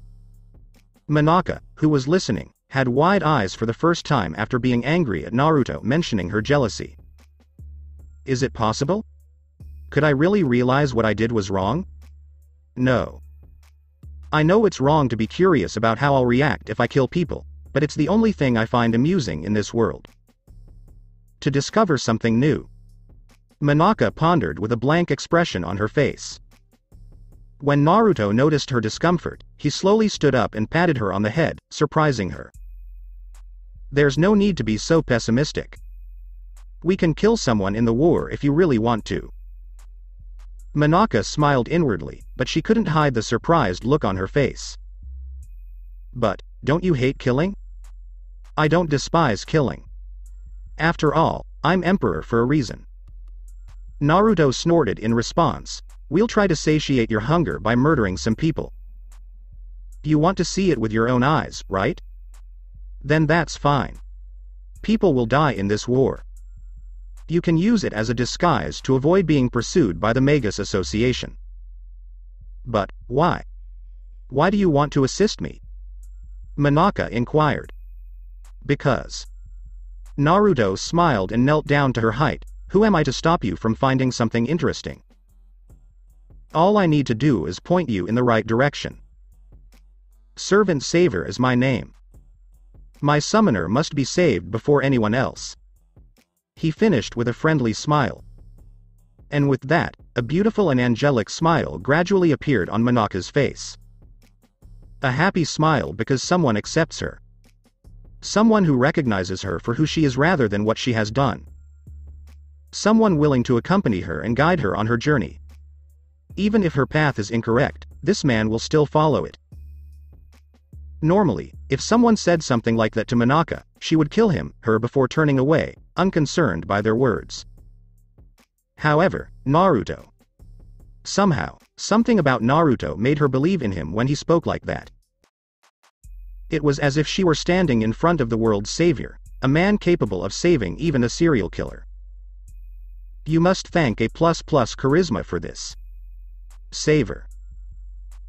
Manaka, who was listening, had wide eyes for the first time after being angry at Naruto mentioning her jealousy. Is it possible? Could I really realize what I did was wrong? No. I know it's wrong to be curious about how I'll react if I kill people, but it's the only thing I find amusing in this world. To discover something new. Manaka pondered with a blank expression on her face. When Naruto noticed her discomfort, he slowly stood up and patted her on the head, surprising her. There's no need to be so pessimistic. We can kill someone in the war if you really want to. Manaka smiled inwardly, but she couldn't hide the surprised look on her face. But, don't you hate killing? I don't despise killing. After all, I'm emperor for a reason. Naruto snorted in response, we'll try to satiate your hunger by murdering some people. You want to see it with your own eyes, right? Then that's fine. People will die in this war. You can use it as a disguise to avoid being pursued by the Magus Association. But, why? Why do you want to assist me? Manaka inquired. Because. Naruto smiled and knelt down to her height, who am I to stop you from finding something interesting? All I need to do is point you in the right direction. Servant Saver is my name. My summoner must be saved before anyone else. He finished with a friendly smile. And with that, a beautiful and angelic smile gradually appeared on Manaka's face. A happy smile because someone accepts her. Someone who recognizes her for who she is rather than what she has done. Someone willing to accompany her and guide her on her journey. Even if her path is incorrect, this man will still follow it. Normally, if someone said something like that to Manaka, she would kill him, her before turning away, unconcerned by their words. However, Naruto. Somehow, something about Naruto made her believe in him when he spoke like that. It was as if she were standing in front of the world's savior, a man capable of saving even a serial killer. You must thank a plus plus charisma for this. Saver.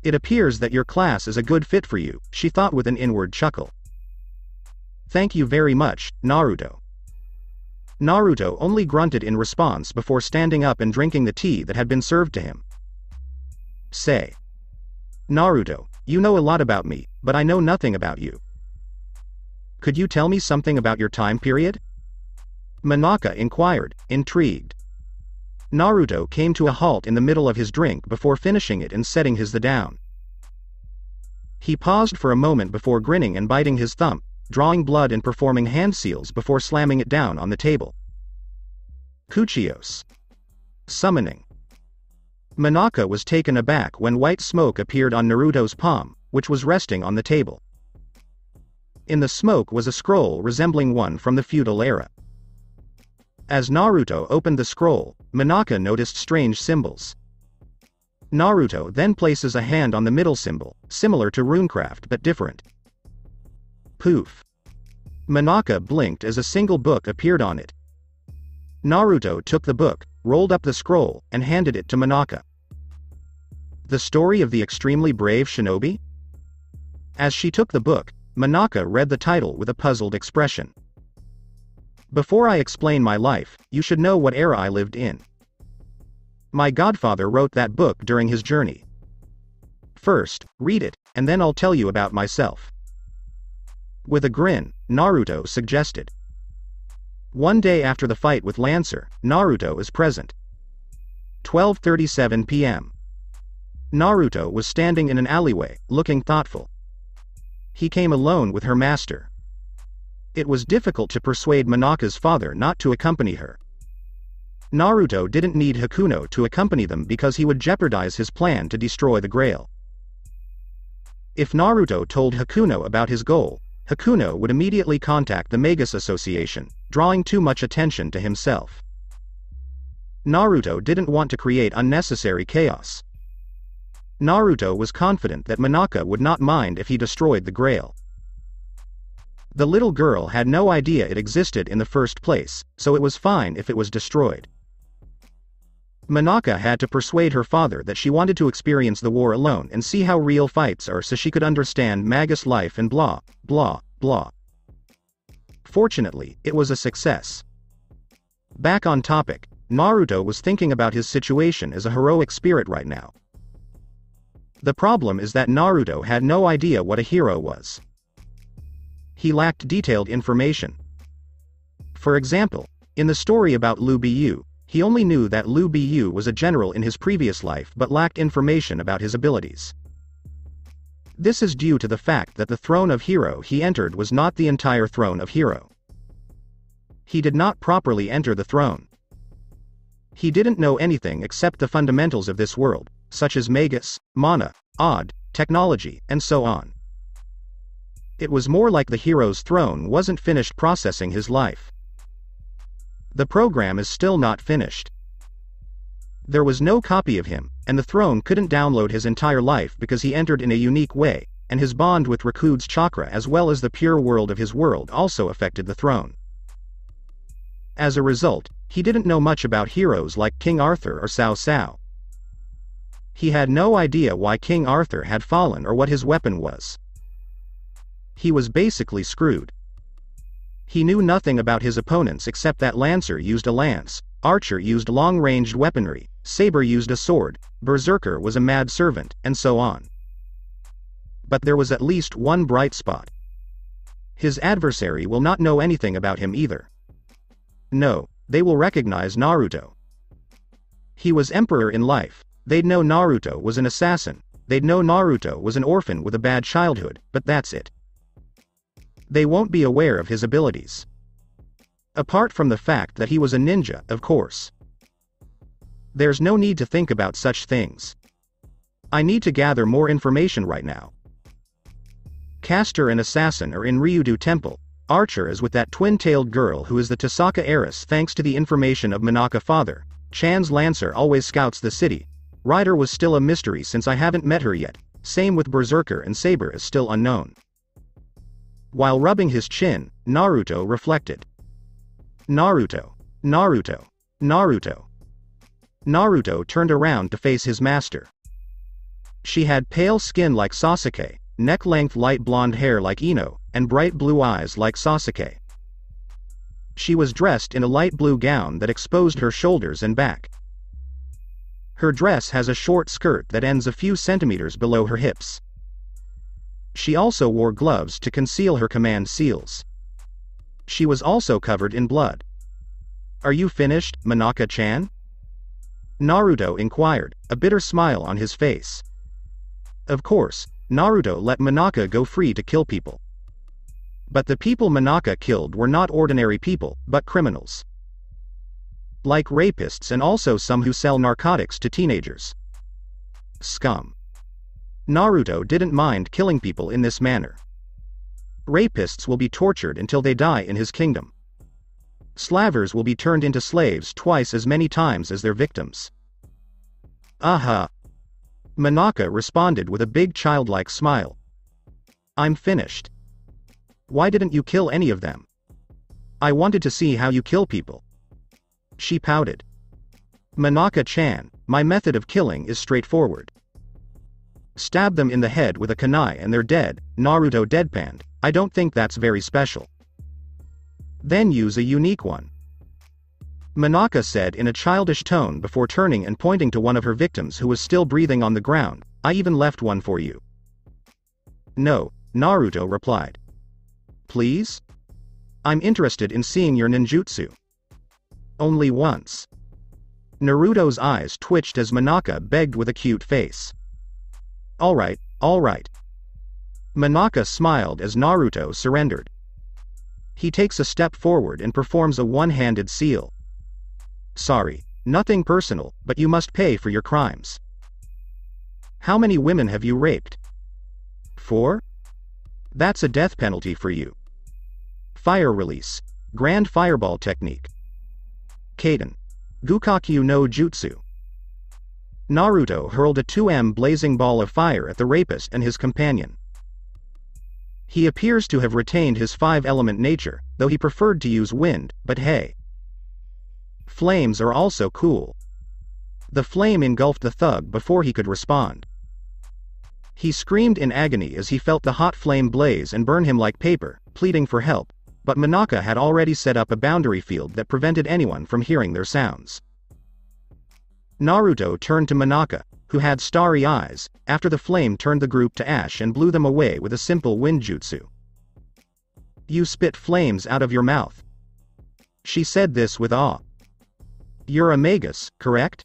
It appears that your class is a good fit for you, she thought with an inward chuckle. Thank you very much, Naruto. Naruto only grunted in response before standing up and drinking the tea that had been served to him. Say. Naruto, you know a lot about me, but I know nothing about you. Could you tell me something about your time period? Manaka inquired, intrigued. Naruto came to a halt in the middle of his drink before finishing it and setting his the down. He paused for a moment before grinning and biting his thumb, drawing blood and performing hand seals before slamming it down on the table. Kuchiyose. Summoning. Manaka was taken aback when white smoke appeared on Naruto's palm, which was resting on the table. In the smoke was a scroll resembling one from the feudal era. As Naruto opened the scroll, Manaka noticed strange symbols. Naruto then places a hand on the middle symbol, similar to runecraft but different. Poof. Manaka blinked as a single book appeared on it. Naruto took the book, rolled up the scroll, and handed it to Manaka. The story of the extremely brave shinobi? As she took the book, Manaka read the title with a puzzled expression. Before I explain my life, you should know what era I lived in. My godfather wrote that book during his journey. First, read it, and then I'll tell you about myself. With a grin, Naruto suggested. One day after the fight with Lancer, Naruto is present. 12:37 p.m. Naruto was standing in an alleyway, looking thoughtful. He came alone with her master. It was difficult to persuade Manaka's father not to accompany her. Naruto didn't need Hakuno to accompany them because he would jeopardize his plan to destroy the Grail. If Naruto told Hakuno about his goal, Hakuno would immediately contact the Magus Association, drawing too much attention to himself. Naruto didn't want to create unnecessary chaos. Naruto was confident that Manaka would not mind if he destroyed the Grail. The little girl had no idea it existed in the first place, so it was fine if it was destroyed. Manaka had to persuade her father that she wanted to experience the war alone and see how real fights are so she could understand Magus life and blah, blah, blah. Fortunately, it was a success. Back on topic, Naruto was thinking about his situation as a heroic spirit right now. The problem is that Naruto had no idea what a hero was. He lacked detailed information. For example, in the story about Liu Biyu, he only knew that Liu Biyu was a general in his previous life but lacked information about his abilities. This is due to the fact that the throne of hero he entered was not the entire throne of hero. He did not properly enter the throne. He didn't know anything except the fundamentals of this world, such as Magus, Mana, Od, technology, and so on. It was more like the hero's throne wasn't finished processing his life. The program is still not finished. There was no copy of him, and the throne couldn't download his entire life because he entered in a unique way, and his bond with Rikudo's chakra as well as the pure world of his world also affected the throne. As a result, he didn't know much about heroes like King Arthur or Cao Cao. He had no idea why King Arthur had fallen or what his weapon was. He was basically screwed. He knew nothing about his opponents except that Lancer used a lance, Archer used long-ranged weaponry, Saber used a sword, Berserker was a mad servant, and so on. But there was at least one bright spot. His adversary will not know anything about him either. No, they will recognize Naruto. He was emperor in life, they'd know Naruto was an assassin, they'd know Naruto was an orphan with a bad childhood, but that's it. They won't be aware of his abilities. Apart from the fact that he was a ninja, of course. There's no need to think about such things. I need to gather more information right now. Caster and Assassin are in Ryudo Temple, Archer is with that twin-tailed girl who is the Tohsaka heiress thanks to the information of Manaka father, Chan's Lancer always scouts the city, Rider was still a mystery since I haven't met her yet, same with Berserker and Saber is still unknown. While rubbing his chin, Naruto reflected. Naruto. Naruto. Naruto. Naruto turned around to face his master. She had pale skin like Sasuke, neck-length light blonde hair like Ino, and bright blue eyes like Sasuke. She was dressed in a light blue gown that exposed her shoulders and back. Her dress has a short skirt that ends a few centimeters below her hips. She also wore gloves to conceal her command seals. She was also covered in blood. Are you finished, Manaka-chan? Naruto inquired, a bitter smile on his face. Of course, Naruto let Manaka go free to kill people. But the people Manaka killed were not ordinary people, but criminals. Like rapists and also some who sell narcotics to teenagers. Scum. Naruto didn't mind killing people in this manner. Rapists will be tortured until they die in his kingdom. Slavers will be turned into slaves twice as many times as their victims. Aha! Manaka responded with a big childlike smile. I'm finished. Why didn't you kill any of them? I wanted to see how you kill people. She pouted. Manaka-chan, my method of killing is straightforward. Stab them in the head with a kunai and they're dead, Naruto deadpanned, I don't think that's very special. Then use a unique one. Manaka said in a childish tone before turning and pointing to one of her victims who was still breathing on the ground, I even left one for you. No, Naruto replied. Please? I'm interested in seeing your ninjutsu. Only once. Naruto's eyes twitched as Manaka begged with a cute face. Alright, alright, Manaka smiled as Naruto surrendered. He takes a step forward and performs a one-handed seal. Sorry, nothing personal, but you must pay for your crimes. How many women have you raped? Four? That's a death penalty for you. Fire release. Grand fireball technique. Katon. Gokakyu no Jutsu. Naruto hurled a 2M blazing ball of fire at the rapist and his companion. He appears to have retained his five-element nature, though he preferred to use wind, but hey. Flames are also cool. The flame engulfed the thug before he could respond. He screamed in agony as he felt the hot flame blaze and burn him like paper, pleading for help, but Manaka had already set up a boundary field that prevented anyone from hearing their sounds. Naruto turned to Manaka, who had starry eyes, after the flame turned the group to ash and blew them away with a simple windjutsu. You spit flames out of your mouth. She said this with awe. You're a magus, correct?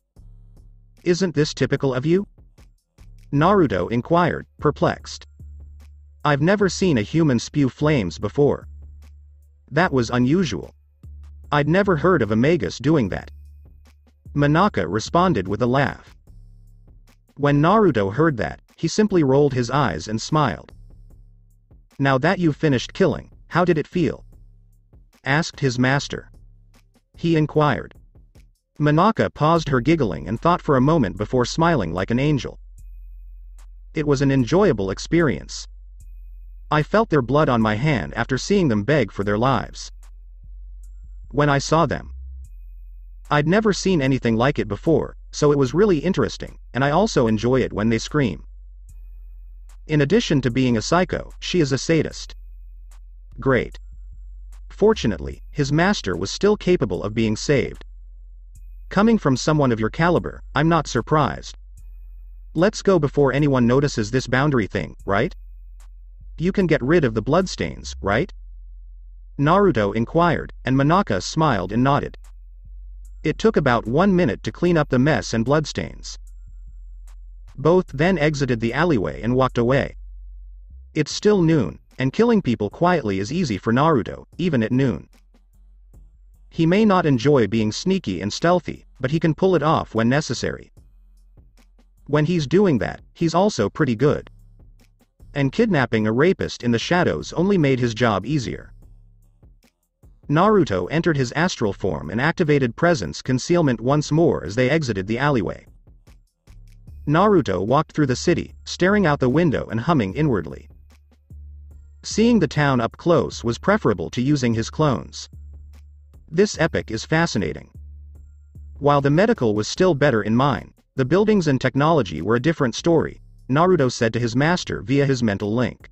Isn't this typical of you? Naruto inquired, perplexed. I've never seen a human spew flames before. That was unusual. I'd never heard of a magus doing that. Manaka responded with a laugh. When Naruto heard that, he simply rolled his eyes and smiled. Now that you've finished killing, how did it feel? Asked his master. He inquired. Manaka paused her giggling and thought for a moment before smiling like an angel. It was an enjoyable experience. I felt their blood on my hand after seeing them beg for their lives. When I saw them, I'd never seen anything like it before, so it was really interesting, and I also enjoy it when they scream. In addition to being a psycho, she is a sadist. Great. Fortunately, his master was still capable of being saved. Coming from someone of your caliber, I'm not surprised. Let's go before anyone notices this boundary thing, right? You can get rid of the bloodstains, right? Naruto inquired, and Manaka smiled and nodded. It took about one minute to clean up the mess and bloodstains. Both then exited the alleyway and walked away. It's still noon, and killing people quietly is easy for Naruto, even at noon. He may not enjoy being sneaky and stealthy, but he can pull it off when necessary. When he's doing that, he's also pretty good. And kidnapping a rapist in the shadows only made his job easier. Naruto entered his astral form and activated presence concealment once more as they exited the alleyway. Naruto walked through the city, staring out the window and humming inwardly. Seeing the town up close was preferable to using his clones. This epic is fascinating. While the medical was still better in mine, the buildings and technology were a different story, Naruto said to his master via his mental link.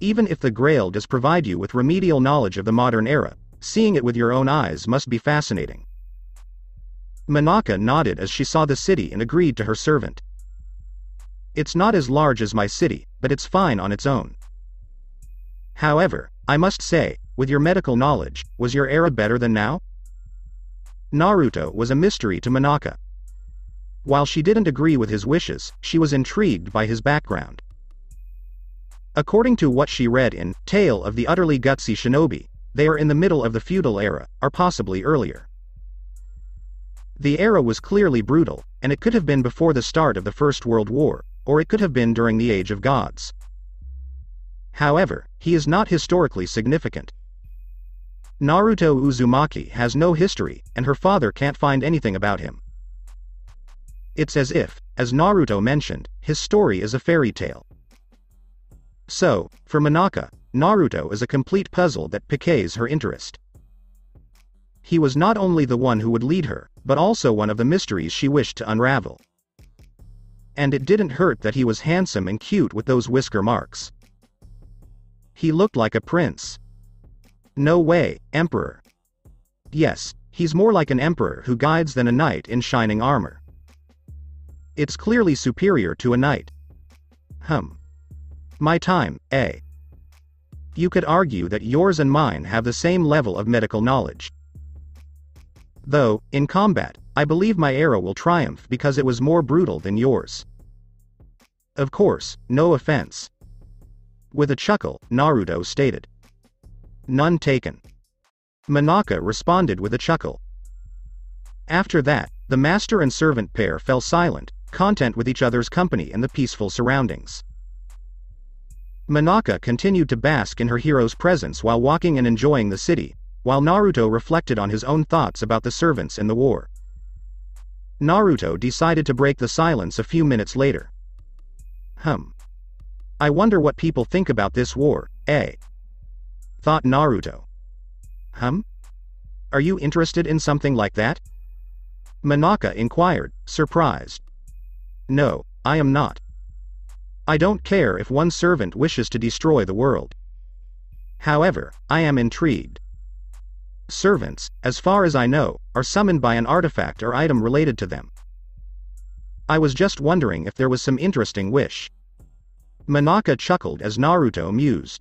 Even if the Grail does provide you with remedial knowledge of the modern era, seeing it with your own eyes must be fascinating. Manaka nodded as she saw the city and agreed to her servant. It's not as large as my city, but it's fine on its own. However, I must say, with your medical knowledge, was your era better than now? Naruto was a mystery to Manaka. While she didn't agree with his wishes, she was intrigued by his background. According to what she read in Tale of the Utterly Gutsy Shinobi, they are in the middle of the feudal era, or possibly earlier. The era was clearly brutal, and it could have been before the start of the First World War, or it could have been during the Age of Gods. However, he is not historically significant. Naruto Uzumaki has no history, and her father can't find anything about him. It's as if, as Naruto mentioned, his story is a fairy tale. So, for Manaka, Naruto is a complete puzzle that piques her interest. He was not only the one who would lead her, but also one of the mysteries she wished to unravel. And it didn't hurt that he was handsome and cute with those whisker marks. He looked like a prince. No way, emperor. Yes, he's more like an emperor who guides than a knight in shining armor. It's clearly superior to a knight. Hum. My time, eh? You could argue that yours and mine have the same level of medical knowledge. Though, in combat, I believe my era will triumph because it was more brutal than yours. Of course, no offense. With a chuckle, Naruto stated. None taken. Manaka responded with a chuckle. After that, the master and servant pair fell silent, content with each other's company and the peaceful surroundings. Manaka continued to bask in her hero's presence while walking and enjoying the city, while Naruto reflected on his own thoughts about the servants and the war. Naruto decided to break the silence a few minutes later. Hum. I wonder what people think about this war, eh? Thought Naruto. Hum? Are you interested in something like that? Manaka inquired, surprised. No, I am not. I don't care if one servant wishes to destroy the world. However, I am intrigued. Servants, as far as I know, are summoned by an artifact or item related to them. I was just wondering if there was some interesting wish. Manaka chuckled as Naruto mused.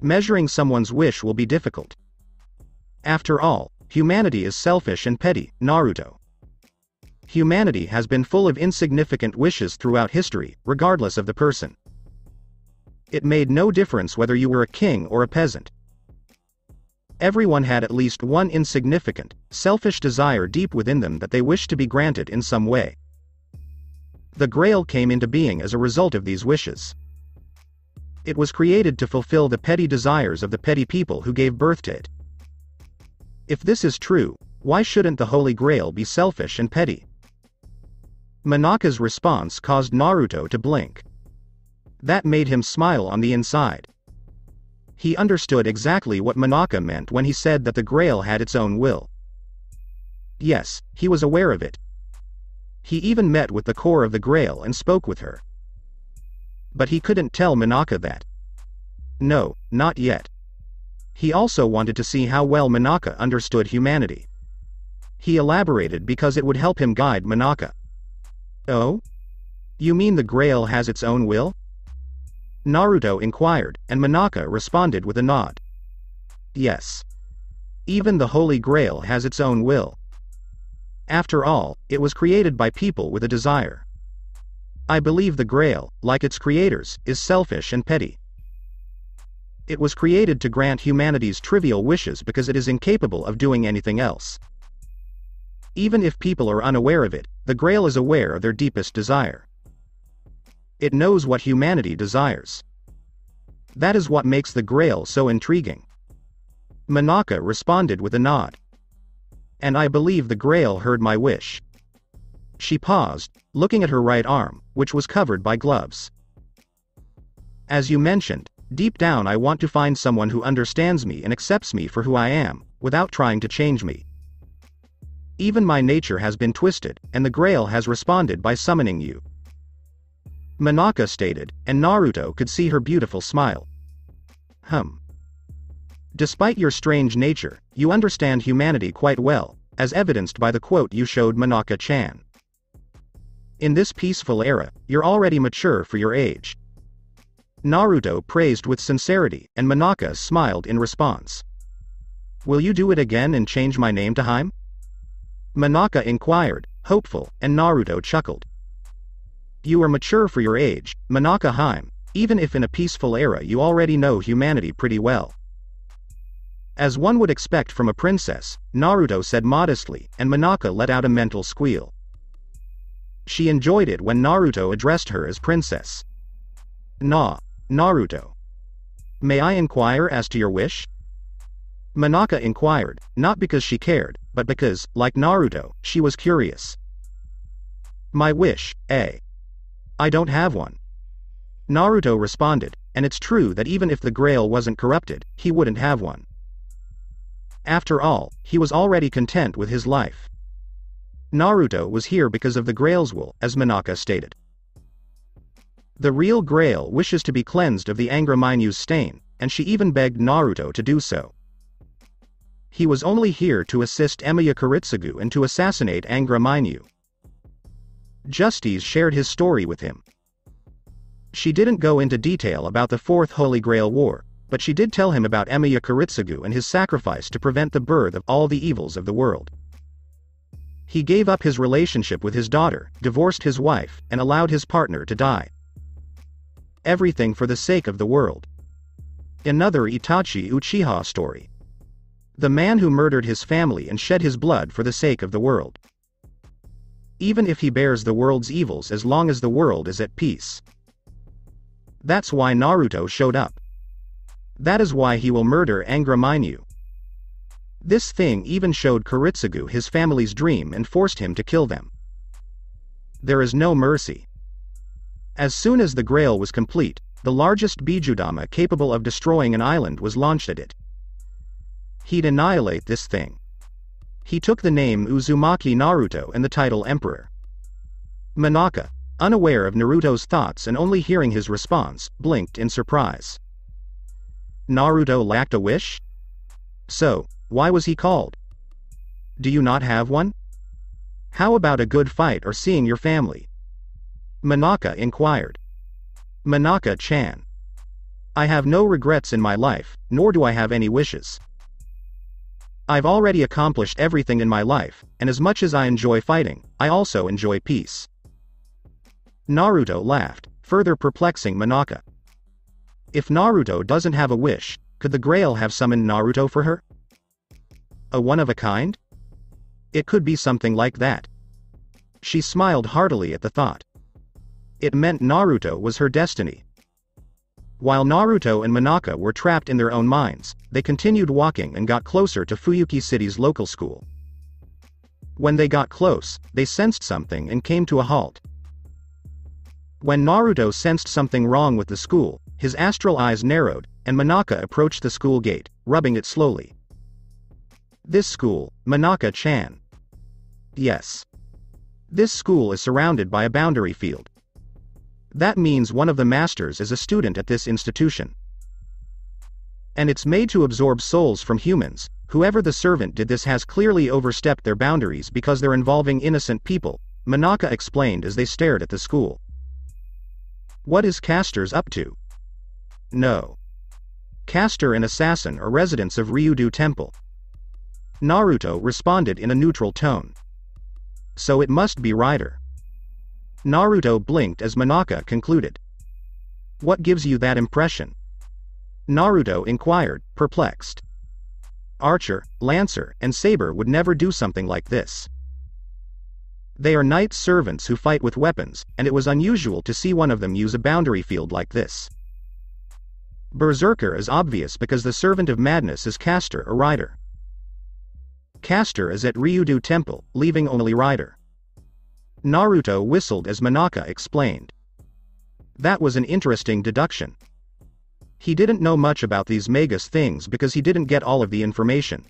Measuring someone's wish will be difficult. After all, humanity is selfish and petty, Naruto. Humanity has been full of insignificant wishes throughout history, regardless of the person. It made no difference whether you were a king or a peasant. Everyone had at least one insignificant, selfish desire deep within them that they wished to be granted in some way. The Grail came into being as a result of these wishes. It was created to fulfill the petty desires of the petty people who gave birth to it. If this is true, why shouldn't the Holy Grail be selfish and petty? Manaka's response caused Naruto to blink. That made him smile on the inside. He understood exactly what Manaka meant when he said that the Grail had its own will. Yes, he was aware of it. He even met with the core of the Grail and spoke with her. But he couldn't tell Manaka that. No, not yet. He also wanted to see how well Manaka understood humanity. He elaborated because it would help him guide Manaka. Oh? You mean the Grail has its own will? Naruto inquired, and Manaka responded with a nod. Yes. Even the Holy Grail has its own will. After all, it was created by people with a desire. I believe the Grail, like its creators, is selfish and petty. It was created to grant humanity's trivial wishes because it is incapable of doing anything else. Even if people are unaware of it, the Grail is aware of their deepest desire. It knows what humanity desires. That is what makes the Grail so intriguing. Manaka responded with a nod. And I believe the Grail heard my wish. She paused, looking at her right arm, which was covered by gloves. As you mentioned, deep down I want to find someone who understands me and accepts me for who I am, without trying to change me. Even my nature has been twisted, and the Grail has responded by summoning you. Manaka stated, and Naruto could see her beautiful smile. Hum. Despite your strange nature, you understand humanity quite well, as evidenced by the quote you showed Manaka-chan. In this peaceful era, you're already mature for your age. Naruto praised with sincerity, and Manaka smiled in response. Will you do it again and change my name to Hime? Manaka inquired, hopeful, and Naruto chuckled. You are mature for your age, Manaka Hime, even if in a peaceful era you already know humanity pretty well. As one would expect from a princess, Naruto said modestly, and Manaka let out a mental squeal. She enjoyed it when Naruto addressed her as princess. Na, Naruto. May I inquire as to your wish? Manaka inquired, not because she cared, but because, like Naruto, she was curious. My wish, eh? I don't have one. Naruto responded, and it's true that even if the Grail wasn't corrupted, he wouldn't have one. After all, he was already content with his life. Naruto was here because of the Grail's will, as Manaka stated. The real Grail wishes to be cleansed of the Angra Mainyu's stain, and she even begged Naruto to do so. He was only here to assist Emiya Kiritsugu and to assassinate Angra Mainyu. Justice shared his story with him. She didn't go into detail about the Fourth Holy Grail War, but she did tell him about Emiya Kiritsugu and his sacrifice to prevent the birth of all the evils of the world. He gave up his relationship with his daughter, divorced his wife, and allowed his partner to die. Everything for the sake of the world. Another Itachi Uchiha story. The man who murdered his family and shed his blood for the sake of the world. Even if he bears the world's evils as long as the world is at peace. That's why Naruto showed up. That is why he will murder Angra Mainyu. This thing even showed Kiritsugu his family's dream and forced him to kill them. There is no mercy. As soon as the Grail was complete, the largest Bijudama capable of destroying an island was launched at it. He'd annihilate this thing. He took the name Uzumaki Naruto and the title Emperor. Manaka, unaware of Naruto's thoughts and only hearing his response, blinked in surprise. Naruto lacked a wish? So, why was he called? Do you not have one? How about a good fight or seeing your family? Manaka inquired. Manaka-chan. I have no regrets in my life, nor do I have any wishes. I've already accomplished everything in my life, and as much as I enjoy fighting, I also enjoy peace. Naruto laughed, further perplexing Manaka. If Naruto doesn't have a wish, could the Grail have summoned Naruto for her? A one-of-a-kind? It could be something like that. She smiled heartily at the thought. It meant Naruto was her destiny. While Naruto and Manaka were trapped in their own minds, they continued walking and got closer to Fuyuki City's local school. When they got close, they sensed something and came to a halt. When Naruto sensed something wrong with the school, his astral eyes narrowed, and Manaka approached the school gate, rubbing it slowly. This school, Manaka-chan. Yes. This school is surrounded by a boundary field. That means one of the masters is a student at this institution. And it's made to absorb souls from humans, whoever the servant did this has clearly overstepped their boundaries because they're involving innocent people, Manaka explained as they stared at the school. What is Caster's up to? No. Castor and Assassin are residents of Ryudo Temple. Naruto responded in a neutral tone. So it must be Rider. Naruto blinked as Manaka concluded. What gives you that impression? Naruto inquired, perplexed. Archer, Lancer, and Saber would never do something like this. They are knight servants who fight with weapons, and it was unusual to see one of them use a boundary field like this. Berserker is obvious because the servant of madness is Caster a rider. Caster is at Ryudo Temple, leaving only Rider. Naruto whistled as Manaka explained. That was an interesting deduction. He didn't know much about these Magus things because he didn't get all of the information.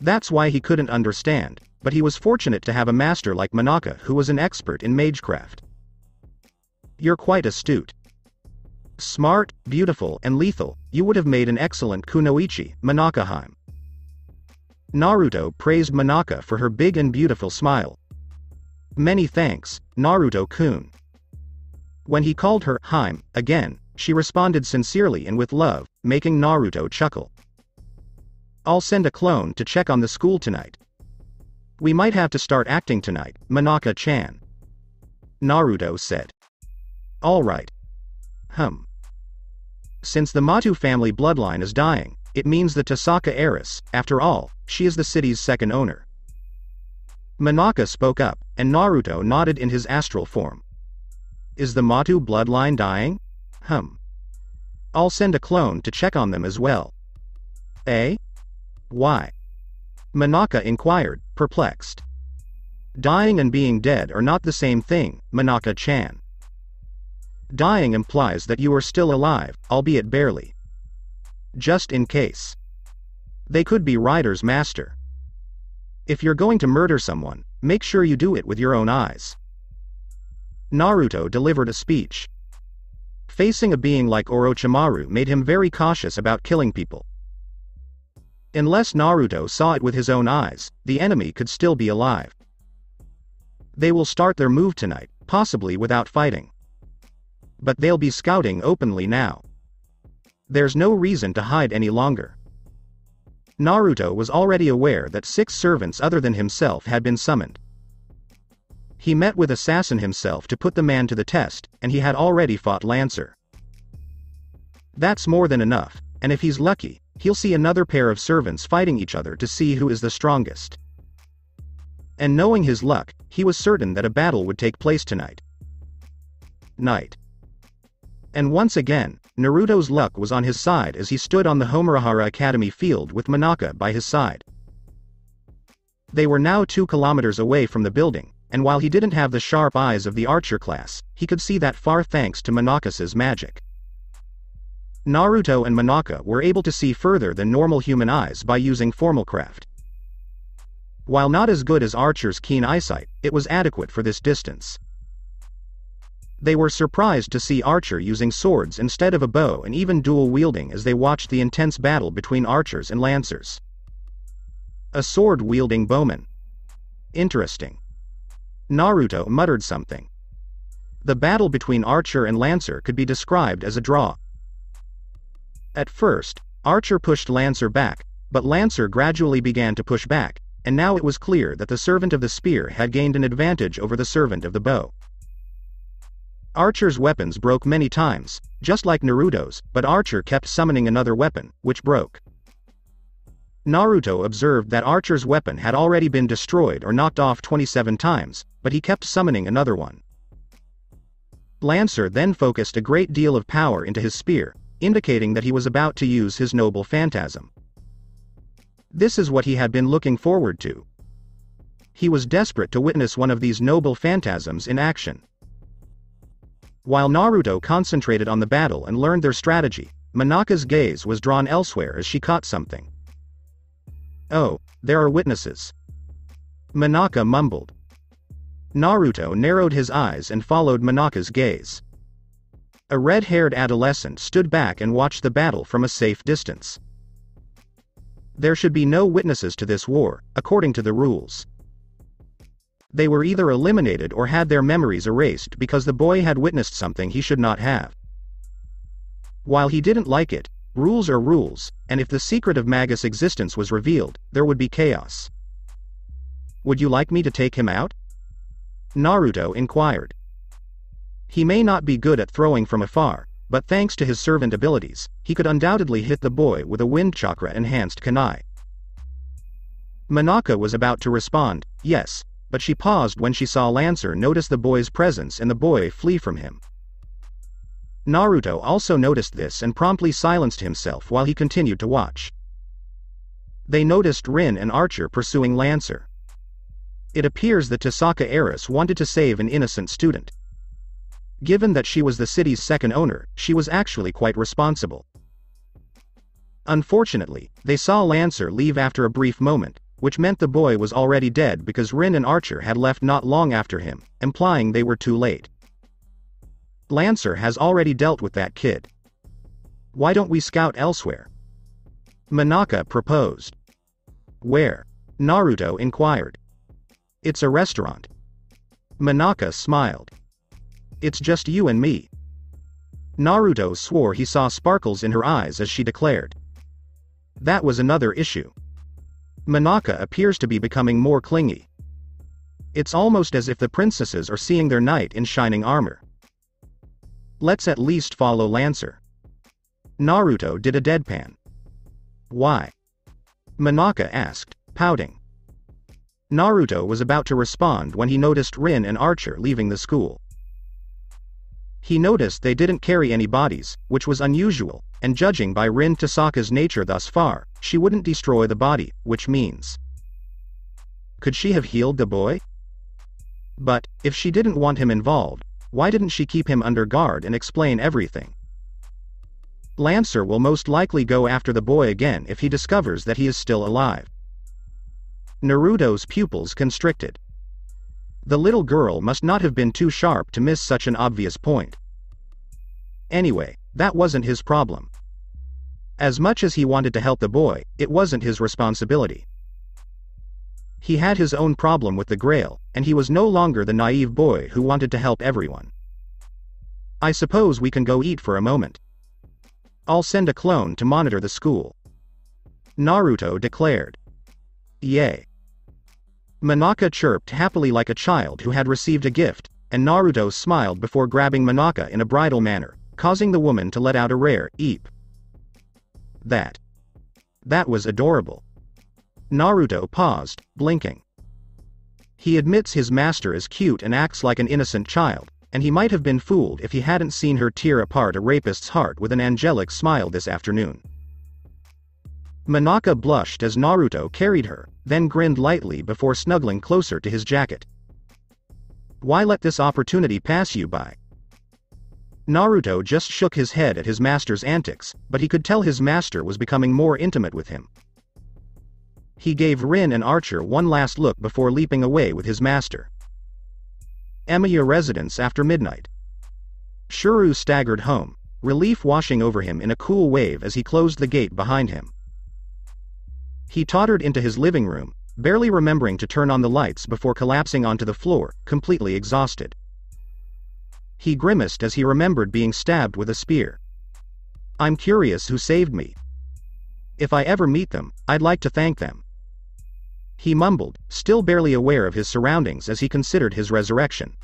That's why he couldn't understand, but he was fortunate to have a master like Manaka who was an expert in magecraft. You're quite astute. Smart, beautiful, and lethal, you would have made an excellent kunoichi, Manaka-hime. Naruto praised Manaka for her big and beautiful smile. Many thanks, Naruto-kun. When he called her Hime again, she responded sincerely and with love, making Naruto chuckle. I'll send a clone to check on the school tonight. We might have to start acting tonight, Manaka-chan. Naruto said. Alright. Hum. Since the Matou family bloodline is dying, it means the Tohsaka heiress, after all, she is the city's second owner. Manaka spoke up, and Naruto nodded in his astral form. Is the Matou bloodline dying? Hum. I'll send a clone to check on them as well. Eh? Why? Manaka inquired, perplexed. Dying and being dead are not the same thing, Manaka-chan. Dying implies that you are still alive, albeit barely. Just in case. They could be Rider's master. If you're going to murder someone, make sure you do it with your own eyes. Naruto delivered a speech. Facing a being like Orochimaru made him very cautious about killing people. Unless Naruto saw it with his own eyes, the enemy could still be alive. They will start their move tonight, possibly without fighting. But they'll be scouting openly now. There's no reason to hide any longer. Naruto was already aware that six servants other than himself had been summoned. He met with Assassin himself to put the man to the test, and he had already fought Lancer. That's more than enough, and if he's lucky, he'll see another pair of servants fighting each other to see who is the strongest. And knowing his luck, he was certain that a battle would take place tonight. Night. And once again, Naruto's luck was on his side as he stood on the Homurahara Academy field with Manaka by his side. They were now two kilometers away from the building, and while he didn't have the sharp eyes of the archer class, he could see that far thanks to Manaka's magic. Naruto and Manaka were able to see further than normal human eyes by using formal craft. While not as good as Archer's keen eyesight, it was adequate for this distance. They were surprised to see Archer using swords instead of a bow and even dual-wielding as they watched the intense battle between archers and lancers. A sword-wielding bowman. Interesting. Naruto muttered something. The battle between Archer and Lancer could be described as a draw. At first, Archer pushed Lancer back, but Lancer gradually began to push back, and now it was clear that the servant of the spear had gained an advantage over the servant of the bow. Archer's weapons broke many times, just like Naruto's, but Archer kept summoning another weapon, which broke. Naruto observed that Archer's weapon had already been destroyed or knocked off 27 times, but he kept summoning another one. Lancer then focused a great deal of power into his spear, indicating that he was about to use his noble phantasm. This is what he had been looking forward to. He was desperate to witness one of these noble phantasms in action. While Naruto concentrated on the battle and learned their strategy, Manaka's gaze was drawn elsewhere as she caught something. Oh, there are witnesses. Manaka mumbled. Naruto narrowed his eyes and followed Manaka's gaze. A red-haired adolescent stood back and watched the battle from a safe distance. There should be no witnesses to this war, according to the rules. They were either eliminated or had their memories erased because the boy had witnessed something he should not have. While he didn't like it, rules are rules, and if the secret of Magus' existence was revealed, there would be chaos. Would you like me to take him out? Naruto inquired. He may not be good at throwing from afar, but thanks to his servant abilities, he could undoubtedly hit the boy with a wind chakra enhanced kunai. Manaka was about to respond, yes, but she paused when she saw Lancer notice the boy's presence and the boy flee from him. Naruto also noticed this and promptly silenced himself while he continued to watch. They noticed Rin and Archer pursuing Lancer. It appears that Tohsaka Eris wanted to save an innocent student. Given that she was the city's second owner, she was actually quite responsible. Unfortunately, they saw Lancer leave after a brief moment, which meant the boy was already dead because Rin and Archer had left not long after him, implying they were too late. Lancer has already dealt with that kid. Why don't we scout elsewhere? Manaka proposed. Where? Naruto inquired. It's a restaurant. Manaka smiled. It's just you and me. Naruto swore he saw sparkles in her eyes as she declared. That was another issue. Manaka appears to be becoming more clingy. It's almost as if the princesses are seeing their knight in shining armor. Let's at least follow Lancer. Naruto did a deadpan. Why? Manaka asked, pouting. Naruto was about to respond when he noticed Rin and Archer leaving the school. He noticed they didn't carry any bodies, which was unusual, and judging by Rin Tohsaka's nature thus far, she wouldn't destroy the body, which means. Could she have healed the boy? But, if she didn't want him involved, why didn't she keep him under guard and explain everything? Lancer will most likely go after the boy again if he discovers that he is still alive. Naruto's pupils constricted. The little girl must not have been too sharp to miss such an obvious point. Anyway, that wasn't his problem. As much as he wanted to help the boy, it wasn't his responsibility. He had his own problem with the Grail, and he was no longer the naive boy who wanted to help everyone. I suppose we can go eat for a moment. I'll send a clone to monitor the school. Naruto declared. Yay. Manaka chirped happily like a child who had received a gift, and Naruto smiled before grabbing Manaka in a bridal manner, causing the woman to let out a rare eep. That. That was adorable. Naruto paused, blinking. He admits his master is cute and acts like an innocent child, and he might have been fooled if he hadn't seen her tear apart a rapist's heart with an angelic smile this afternoon. Manaka blushed as Naruto carried her, then grinned lightly before snuggling closer to his jacket. Why let this opportunity pass you by? Naruto just shook his head at his master's antics, but he could tell his master was becoming more intimate with him. He gave Rin and Archer one last look before leaping away with his master. Emiya residence after midnight. Shuru staggered home, relief washing over him in a cool wave as he closed the gate behind him. He tottered into his living room, barely remembering to turn on the lights before collapsing onto the floor, completely exhausted. He grimaced as he remembered being stabbed with a spear. I'm curious who saved me. If I ever meet them, I'd like to thank them. He mumbled, still barely aware of his surroundings as he considered his resurrection.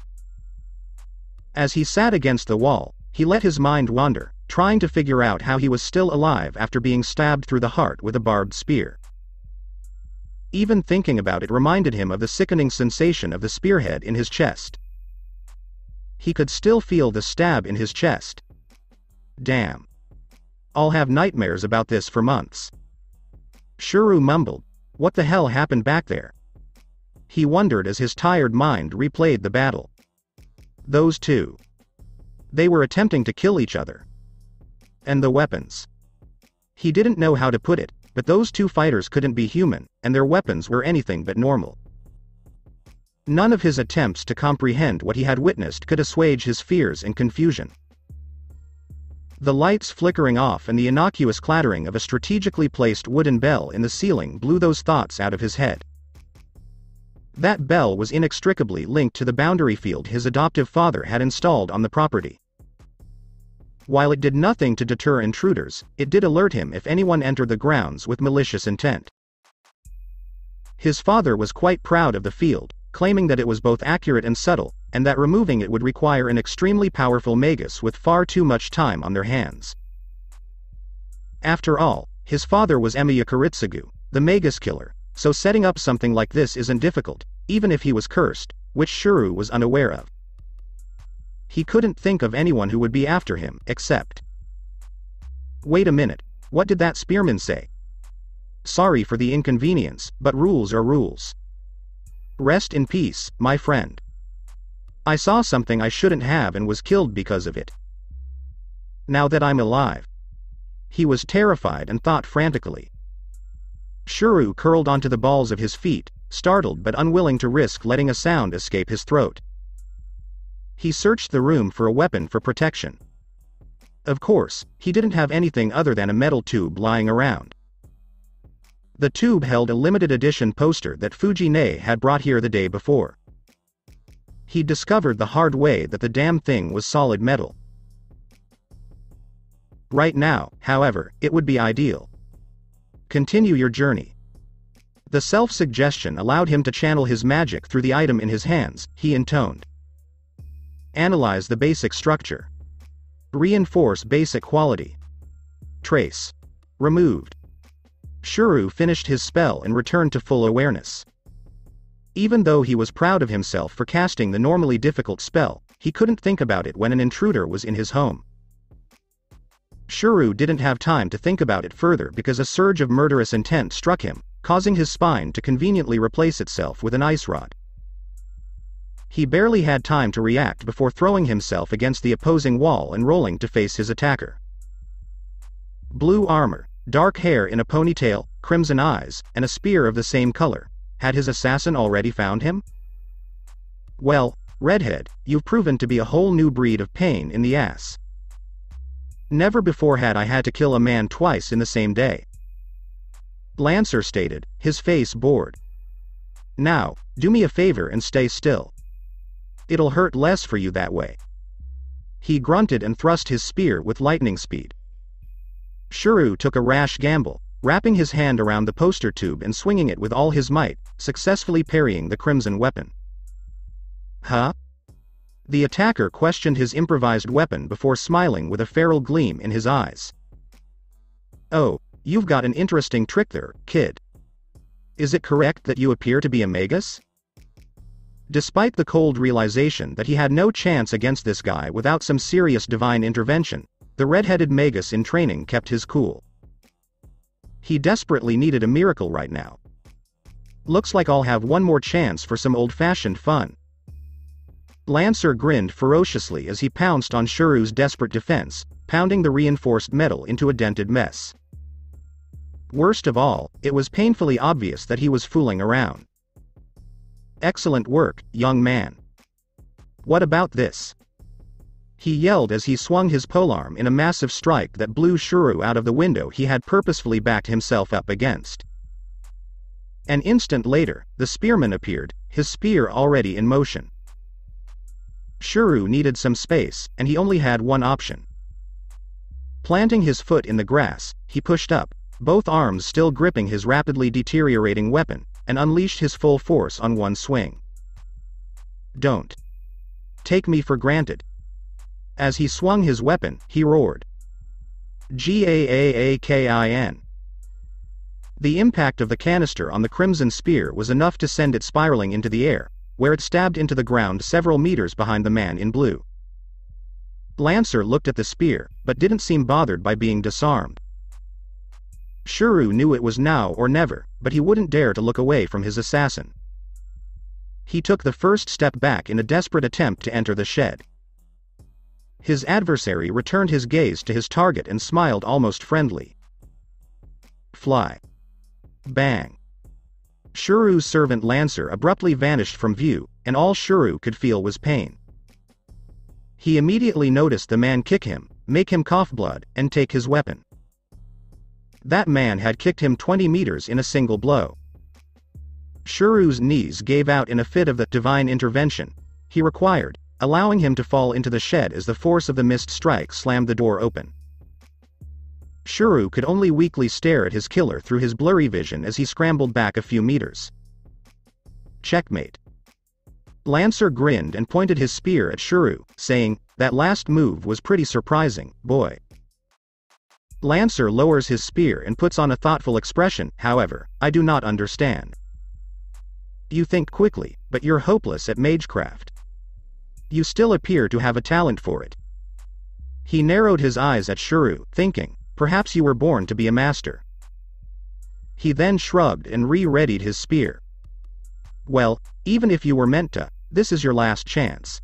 As he sat against the wall, he let his mind wander, trying to figure out how he was still alive after being stabbed through the heart with a barbed spear. Even thinking about it reminded him of the sickening sensation of the spearhead in his chest. he could still feel the stab in his chest. Damn. I'll have nightmares about this for months. Shuru mumbled, What the hell happened back there? He wondered as his tired mind replayed the battle. Those two. They were attempting to kill each other. And the weapons. He didn't know how to put it, but those two fighters couldn't be human, and their weapons were anything but normal. None of his attempts to comprehend what he had witnessed could assuage his fears and confusion. The lights flickering off and the innocuous clattering of a strategically placed wooden bell in the ceiling blew those thoughts out of his head. That bell was inextricably linked to the boundary field his adoptive father had installed on the property. While it did nothing to deter intruders, it did alert him if anyone entered the grounds with malicious intent. His father was quite proud of the field, claiming that it was both accurate and subtle, and that removing it would require an extremely powerful magus with far too much time on their hands. After all, his father was Emiya Kiritsugu, the magus killer, so setting up something like this isn't difficult, even if he was cursed, which Shuru was unaware of. He couldn't think of anyone who would be after him, except. Wait a minute, what did that spearman say? Sorry for the inconvenience, but rules are rules. Rest in peace, my friend. I saw something I shouldn't have and was killed because of it. Now that I'm alive. He was terrified and thought frantically. Shuru curled onto the balls of his feet, startled but unwilling to risk letting a sound escape his throat. He searched the room for a weapon for protection. Of course, he didn't have anything other than a metal tube lying around. The tube held a limited edition poster that Fujine had brought here the day before. He discovered the hard way that the damn thing was solid metal. Right now, however, it would be ideal. Continue your journey. The self-suggestion allowed him to channel his magic through the item in his hands, he intoned. Analyze the basic structure. Reinforce basic quality. Trace. Removed. Shuru finished his spell and returned to full awareness. Even though he was proud of himself for casting the normally difficult spell, he couldn't think about it when an intruder was in his home. Shuru didn't have time to think about it further because a surge of murderous intent struck him, causing his spine to conveniently replace itself with an ice rod. He barely had time to react before throwing himself against the opposing wall and rolling to face his attacker. Blue armor, Dark hair in a ponytail, crimson eyes, and a spear of the same color. Had his assassin already found him? Well, Redhead, you've proven to be a whole new breed of pain in the ass. Never before had I had to kill a man twice in the same day. Lancer stated, his face bored. Now, do me a favor and stay still. It'll hurt less for you that way. He grunted and thrust his spear with lightning speed. Shuru took a rash gamble, wrapping his hand around the poster tube and swinging it with all his might, successfully parrying the crimson weapon. Huh? The attacker questioned his improvised weapon before smiling with a feral gleam in his eyes. Oh, you've got an interesting trick there, kid. Is it correct that you appear to be a magus? Despite the cold realization that he had no chance against this guy without some serious divine intervention, the red-headed magus in training kept his cool. He desperately needed a miracle right now. Looks like I'll have one more chance for some old-fashioned fun. Lancer grinned ferociously as he pounced on Shuru's desperate defense, pounding the reinforced metal into a dented mess. Worst of all, it was painfully obvious that he was fooling around. Excellent work, young man. What about this? He yelled as he swung his polearm in a massive strike that blew Shuru out of the window he had purposefully backed himself up against. An instant later, the spearman appeared, his spear already in motion. Shuru needed some space, and he only had one option. Planting his foot in the grass, he pushed up, both arms still gripping his rapidly deteriorating weapon, and unleashed his full force on one swing. Don't take me for granted, as he swung his weapon, he roared. G-A-A-A-K-I-N. The impact of the canister on the crimson spear was enough to send it spiraling into the air, where it stabbed into the ground several meters behind the man in blue. Lancer looked at the spear, but didn't seem bothered by being disarmed. Shuru knew it was now or never, but he wouldn't dare to look away from his assassin. He took the first step back in a desperate attempt to enter the shed. His adversary returned his gaze to his target and smiled almost friendly. Fly. Bang. Shuru's servant Lancer abruptly vanished from view, and all Shuru could feel was pain. He immediately noticed the man kick him, make him cough blood, and take his weapon. That man had kicked him 20 meters in a single blow. Shirou's knees gave out in a fit of the divine intervention he required, allowing him to fall into the shed as the force of the missed strike slammed the door open. Shirou could only weakly stare at his killer through his blurry vision as he scrambled back a few meters. Checkmate. Lancer grinned and pointed his spear at Shuru, saying, that last move was pretty surprising, boy. Lancer lowers his spear and puts on a thoughtful expression, however, I do not understand. You think quickly, but you're hopeless at magecraft. You still appear to have a talent for it. He narrowed his eyes at Shirou, thinking, perhaps you were born to be a master. He then shrugged and re-readied his spear. Well, even if you were meant to, this is your last chance.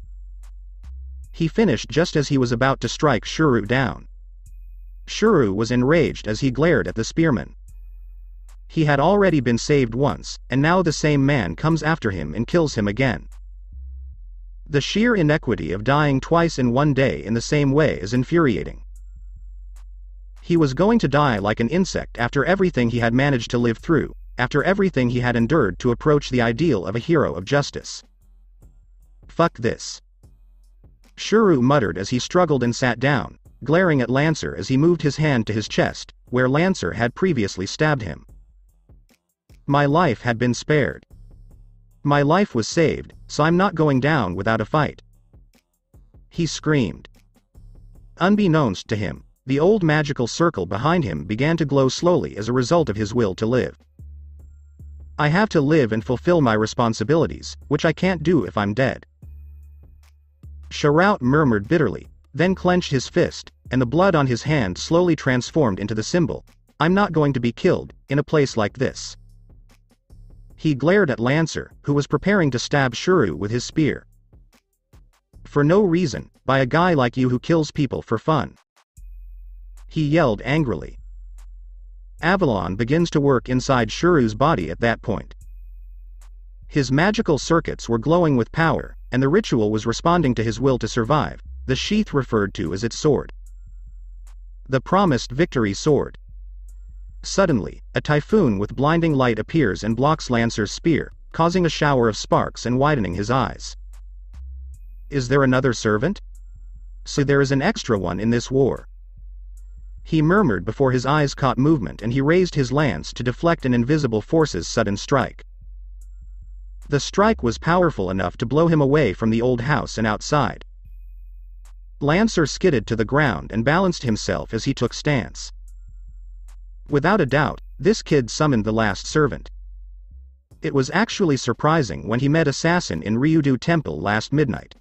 He finished just as he was about to strike Shirou down. Shirou was enraged as he glared at the spearman. He had already been saved once, and now the same man comes after him and kills him again. The sheer inequity of dying twice in one day in the same way is infuriating. He was going to die like an insect after everything he had managed to live through, after everything he had endured to approach the ideal of a hero of justice. Fuck this. Shirou muttered as he struggled and sat down, glaring at Lancer as he moved his hand to his chest, where Lancer had previously stabbed him. My life had been spared. My life was saved, so I'm not going down without a fight. He screamed. Unbeknownst to him, the old magical circle behind him began to glow slowly as a result of his will to live. I have to live and fulfill my responsibilities, which I can't do if I'm dead. Shirou murmured bitterly, then clenched his fist, and the blood on his hand slowly transformed into the symbol, I'm not going to be killed, in a place like this. He glared at Lancer, who was preparing to stab Shirou with his spear. For no reason, by a guy like you who kills people for fun. He yelled angrily. Avalon begins to work inside Shirou's body at that point. His magical circuits were glowing with power, and the ritual was responding to his will to survive, the sheath referred to as its sword. The promised victory sword. Suddenly, a typhoon with blinding light appears and blocks Lancer's spear, causing a shower of sparks and widening his eyes. Is there another servant? So there is an extra one in this war. He murmured before his eyes caught movement and he raised his lance to deflect an invisible force's sudden strike. The strike was powerful enough to blow him away from the old house and outside. Lancer skidded to the ground and balanced himself as he took stance. Without a doubt, this kid summoned the last servant. It was actually surprising when he met Assassin in Ryudo Temple last midnight.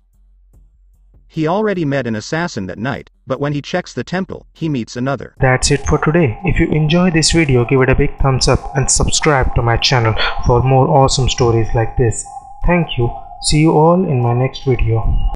He already met an assassin that night, but when he checks the temple, he meets another. That's it for today. If you enjoyed this video, give it a big thumbs up and subscribe to my channel for more awesome stories like this. Thank you. See you all in my next video.